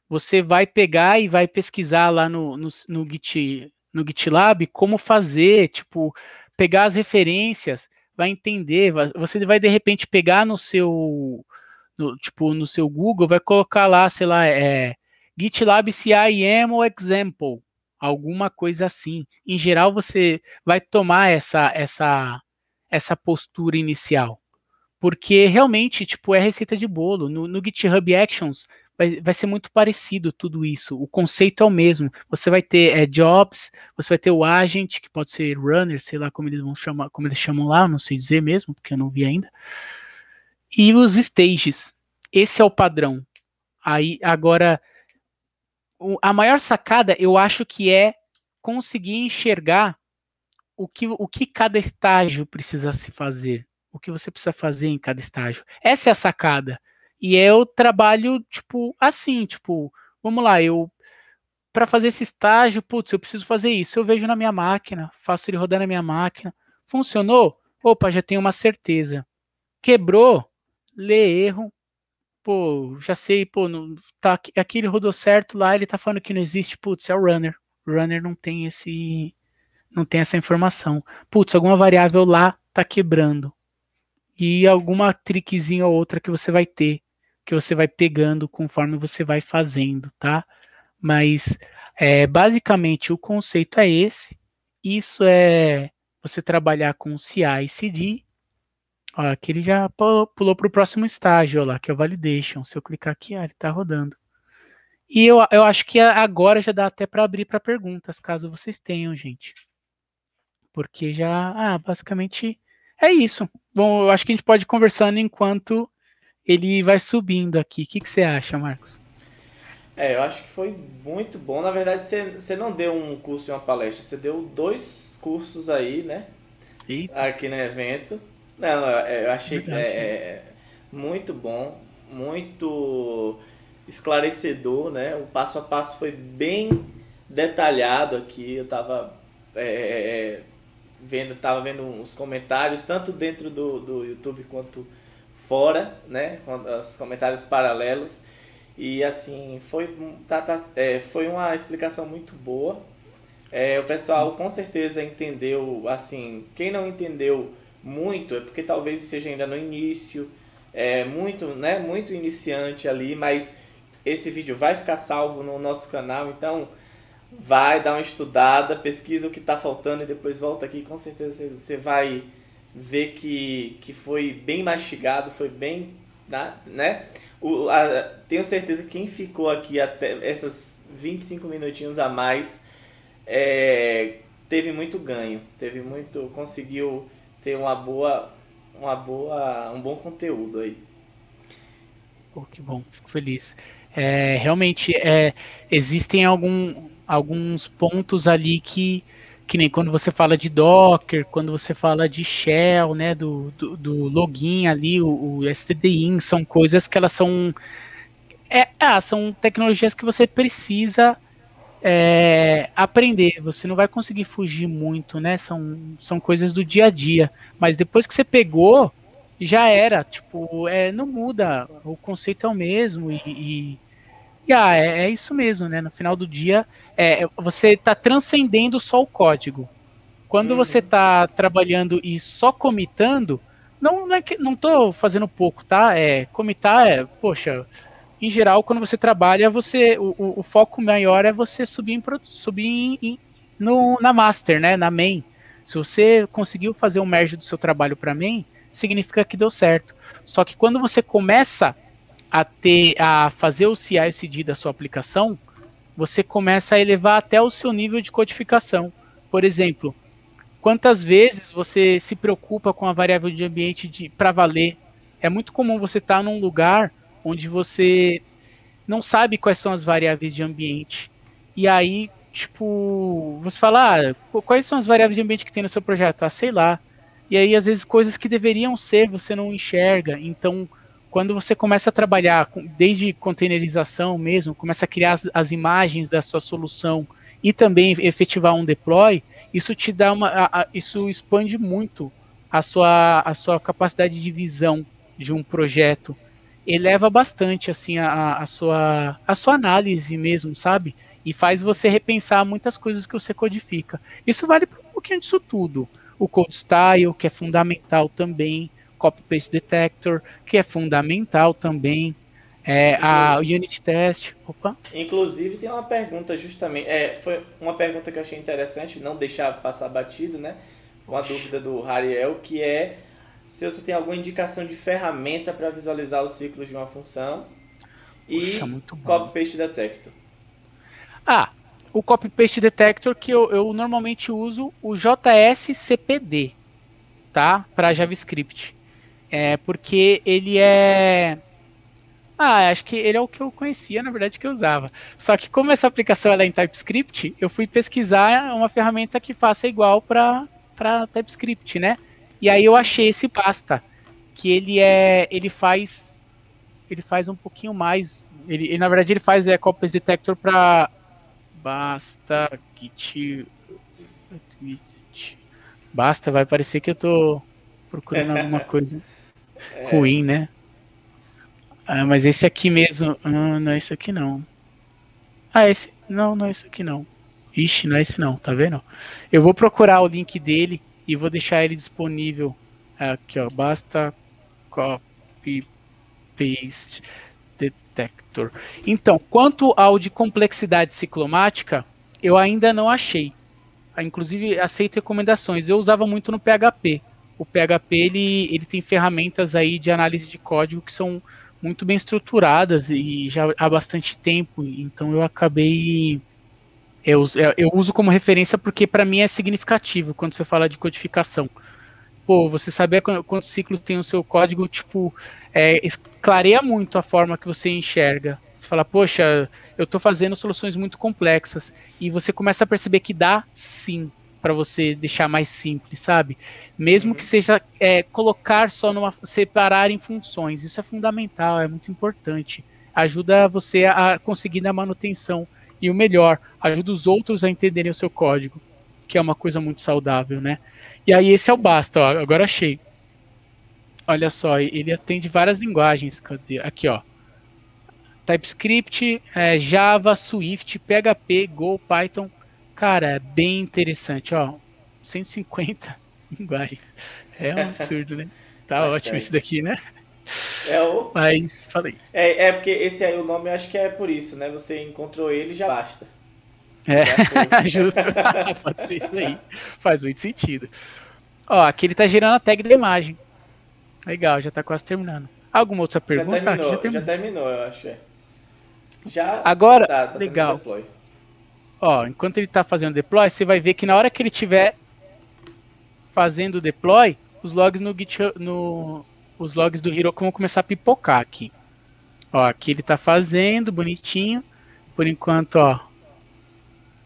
Você vai pegar e vai pesquisar lá no, no, no, Git, no GitLab como fazer, tipo, pegar as referências, vai entender, você vai de repente pegar no seu, no, tipo, no seu Google, vai colocar lá, sei lá, é, GitLab CIM example, alguma coisa assim. Em geral, você vai tomar essa essa essa postura inicial, porque realmente tipo é receita de bolo. No, no GitHub Actions vai, vai, ser muito parecido tudo isso. O conceito é o mesmo. Você vai ter é, jobs, você vai ter o agent que pode ser runner, sei lá como eles vão chamar, como eles chamam lá, não sei dizer mesmo, porque eu não vi ainda. E os stages. Esse é o padrão. Aí agora a maior sacada, eu acho que é conseguir enxergar o que, o que cada estágio precisa se fazer, o que você precisa fazer em cada estágio. Essa é a sacada. E eu trabalho, tipo, assim, tipo, vamos lá, eu para fazer esse estágio, putz, eu preciso fazer isso. Eu vejo na minha máquina, faço ele rodar na minha máquina. Funcionou? Opa, já tenho uma certeza. Quebrou? Lê erro, pô, já sei, pô, não, tá, aqui ele rodou certo, lá ele tá falando que não existe, putz, é o runner. O runner não tem esse, não tem essa informação. Putz, alguma variável lá tá quebrando. E alguma trickzinha ou outra que você vai ter, que você vai pegando conforme você vai fazendo, tá? Mas, é, basicamente, o conceito é esse. Isso é você trabalhar com CI e CD Ó, aqui ele já pulou para o próximo estágio, ó lá, que é o validation. Se eu clicar aqui, ah, ele está rodando. E eu, eu acho que agora já dá até para abrir para perguntas, caso vocês tenham, gente. Porque já, ah, basicamente é isso. Bom, eu acho que a gente pode ir conversando enquanto ele vai subindo aqui. O que, que você acha, Marcos? É, eu acho que foi muito bom. Na verdade, você, você não deu um curso e uma palestra, você deu dois cursos aí, né? Eita. Aqui no evento. Não, eu achei que é, é, muito bom, muito esclarecedor, né? O passo a passo foi bem detalhado aqui. Eu tava é, é, é vendo, tava vendo os comentários, tanto dentro do, do YouTube quanto fora, né? Os comentários paralelos. E assim, foi, tá, tá, é, foi uma explicação muito boa. É, o pessoal com certeza entendeu, assim, quem não entendeu muito, é porque talvez seja ainda no início, é muito, né, muito iniciante ali, mas esse vídeo vai ficar salvo no nosso canal, então vai dar uma estudada, pesquisa o que está faltando e depois volta aqui, com certeza você vai ver que, que foi bem mastigado, foi bem, né? O, a, tenho certeza que quem ficou aqui até essas 25 minutinhos a mais é, teve muito ganho, teve muito, conseguiu ter uma boa, uma boa, um bom conteúdo aí. Pô, que bom, fico feliz. É, realmente, é, existem algum, alguns pontos ali que, que nem quando você fala de Docker, quando você fala de Shell, né, do, do, do login ali, o, o stdin, são coisas que elas são é, ah, são tecnologias que você precisa é, aprender. Você não vai conseguir fugir muito, né? São, são coisas do dia a dia. Mas depois que você pegou, já era. Tipo, é, não muda. O conceito é o mesmo e, e, e ah, é, é, isso mesmo, né? No final do dia, é, você está transcendendo só o código. Quando uhum. você está trabalhando e só comitando, não, não, é que, não tô fazendo pouco, tá? É, comitar é, poxa, em geral, quando você trabalha, você o, o foco maior é você subir, em, subir em, em, no, na master, né, na main. Se você conseguiu fazer um merge do seu trabalho para main, significa que deu certo. Só que quando você começa a ter a fazer o CI/CD da sua aplicação, você começa a elevar até o seu nível de codificação. Por exemplo, quantas vezes você se preocupa com a variável de ambiente para valer? É muito comum você estar tá num lugar onde você não sabe quais são as variáveis de ambiente. E aí, tipo, você fala, ah, quais são as variáveis de ambiente que tem no seu projeto? Ah, sei lá. E aí, às vezes, coisas que deveriam ser, você não enxerga. Então, quando você começa a trabalhar desde containerização mesmo, começa a criar as, as, imagens da sua solução e também efetivar um deploy, isso te dá uma. A, a, isso expande muito a sua, a sua capacidade de visão de um projeto eleva bastante assim a, a, sua, a sua análise mesmo, sabe? E faz você repensar muitas coisas que você codifica. Isso vale para um pouquinho disso tudo. O Code Style, que é fundamental também. Copy Paste Detector, que é fundamental também. É, a Unit Test. Opa. Inclusive tem uma pergunta justamente. É, foi uma pergunta que eu achei interessante, não deixar passar batido, né? Uma dúvida do Hariel, que é se você tem alguma indicação de ferramenta para visualizar os ciclos de uma função e Copy Paste Detector. Ah, o Copy Paste Detector que eu, eu normalmente uso o JSCPD, tá? Para JavaScript. É porque ele é ah, acho que ele é o que eu conhecia, na verdade, que eu usava. Só que como essa aplicação é em TypeScript, eu fui pesquisar uma ferramenta que faça igual para TypeScript, né? E aí eu achei esse pasta, que ele é, ele faz, ele faz um pouquinho mais, ele, ele na verdade ele faz é copies detector para basta git, git, basta, vai parecer que eu tô procurando alguma coisa é. ruim, né? Ah, mas esse aqui mesmo, ah, não é esse aqui não. Ah, esse, não, não é esse aqui não. Ixi, não é esse não, tá vendo? Eu vou procurar o link dele e vou deixar ele disponível aqui, ó. Basta copy paste detector. Então, quanto ao de complexidade ciclomática, eu ainda não achei. Ah, inclusive, aceito recomendações. Eu usava muito no PHP. O PHP ele, ele tem ferramentas aí de análise de código que são muito bem estruturadas e já há bastante tempo. Então eu acabei eu, eu uso como referência porque para mim é significativo quando você fala de codificação. Pô, você saber quantos ciclos tem o seu código, tipo, é, clareia muito a forma que você enxerga. Você fala, poxa, eu estou fazendo soluções muito complexas. E você começa a perceber que dá sim para você deixar mais simples, sabe? Mesmo uhum. que seja é, colocar só numa. separar em funções. Isso é fundamental, é muito importante. Ajuda você a conseguir na manutenção e o melhor, ajuda os outros a entenderem o seu código, que é uma coisa muito saudável, né? E aí esse é o basta, ó, agora achei. Olha só, ele atende várias linguagens. Cadê? Aqui, ó. TypeScript, é, Java, Swift, PHP, Go, Python. Cara, é bem interessante, ó. 150 linguagens. É um absurdo, né? Tá Bastante. ótimo isso daqui, né? É o... Mas, falei. É, é porque esse aí, o nome, eu acho que é por isso, né? Você encontrou ele já basta. É, justo. Pode ser isso aí. Faz muito sentido. Ó, aqui ele tá gerando a tag da imagem. Legal, já tá quase terminando. Alguma outra pergunta? Já terminou, já terminou, já terminou eu acho. É. Já. Agora, tá, tá legal. Ó, enquanto ele tá fazendo deploy, você vai ver que na hora que ele tiver fazendo o deploy, os logs no GitHub, no, os logs do Heroku vão começar a pipocar aqui. Ó, aqui ele tá fazendo, bonitinho. Por enquanto, ó.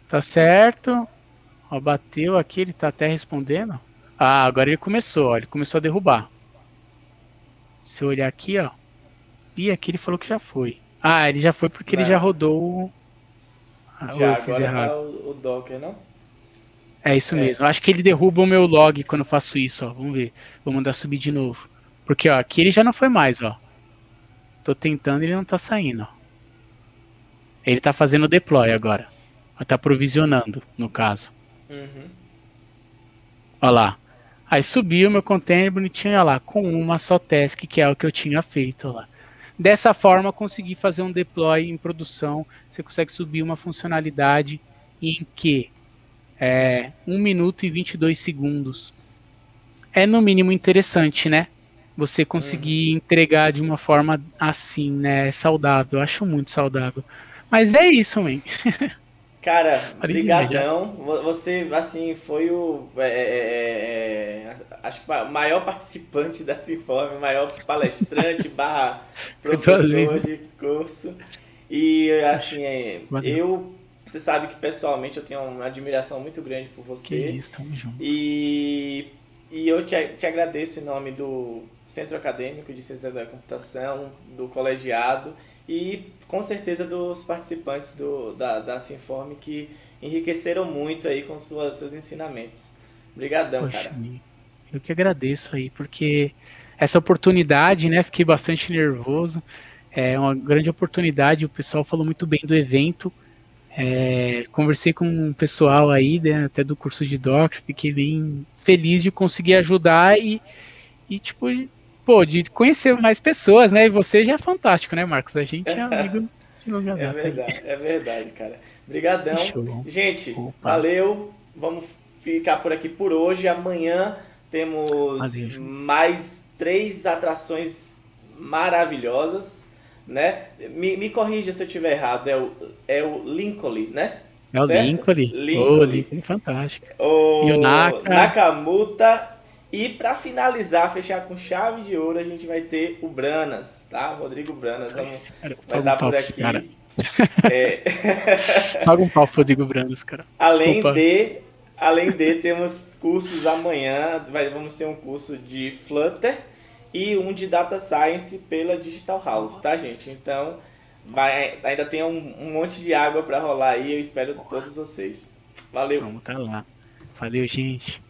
Tá certo. Ó, bateu aqui, ele tá até respondendo. Ah, agora ele começou, ó. Ele começou a derrubar. Se eu olhar aqui, ó. E aqui ele falou que já foi. Ah, ele já foi porque ele já rodou. Ah, já, agora tá o, o Docker, não? É isso é. mesmo. Acho que ele derruba o meu log quando eu faço isso, ó. Vamos ver. Vou mandar subir de novo. Porque, ó, aqui ele já não foi mais, ó. Tô tentando e ele não tá saindo, ó. Ele tá fazendo o deploy agora. Tá provisionando, no caso. Uhum. Olha lá. Aí subiu meu container bonitinho, olha lá, com uma só task, que é o que eu tinha feito lá. Dessa forma, consegui fazer um deploy em produção. Você consegue subir uma funcionalidade em que é 1 minuto e 22 segundos. É no mínimo interessante, né? Você conseguir uhum. entregar de uma forma assim, né? Saudável. Eu acho muito saudável. Mas é isso, man. Cara, brigadão. Você, assim, foi o... É, é, é, é acho que o maior participante da Sinforme, maior palestrante barra professor de curso. E, assim, é, eu... Você sabe que pessoalmente eu tenho uma admiração muito grande por você. Que isso, tamo junto. E, e eu te, te agradeço em nome do Centro Acadêmico de Ciência da Computação, do colegiado e com certeza dos participantes do, da, da Sinforme que enriqueceram muito aí com suas, seus ensinamentos. Obrigadão, Poxa, cara. Eu que agradeço aí, porque essa oportunidade, né, fiquei bastante nervoso, é uma grande oportunidade, o pessoal falou muito bem do evento, é, conversei com o pessoal aí, né, até do curso de Docker, fiquei bem feliz de conseguir ajudar e, e tipo, pô, de conhecer mais pessoas, né? E você já é fantástico, né, Marcos? A gente é amigo de longa É verdade, é verdade, cara. Obrigadão. Gente, Opa. valeu. Vamos ficar por aqui por hoje. Amanhã temos valeu. mais três atrações maravilhosas, né? Me, me corrija se eu estiver errado. É o, é o Lincoln, né? É o Lincoln. Lincoln. Oh, Lincoln fantástico. O, e o Naka. Nakamuta e para finalizar, fechar com chave de ouro, a gente vai ter o Branas, tá? Rodrigo Branas vamos, vai estar por aqui. Cara. É... Paga um pau Rodrigo Branas, cara. Além de, além de, temos cursos amanhã, vai, vamos ter um curso de Flutter e um de Data Science pela Digital House, tá, gente? Então, ainda tem um, um monte de água para rolar aí, eu espero todos vocês. Valeu. Vamos tá lá. Valeu, gente.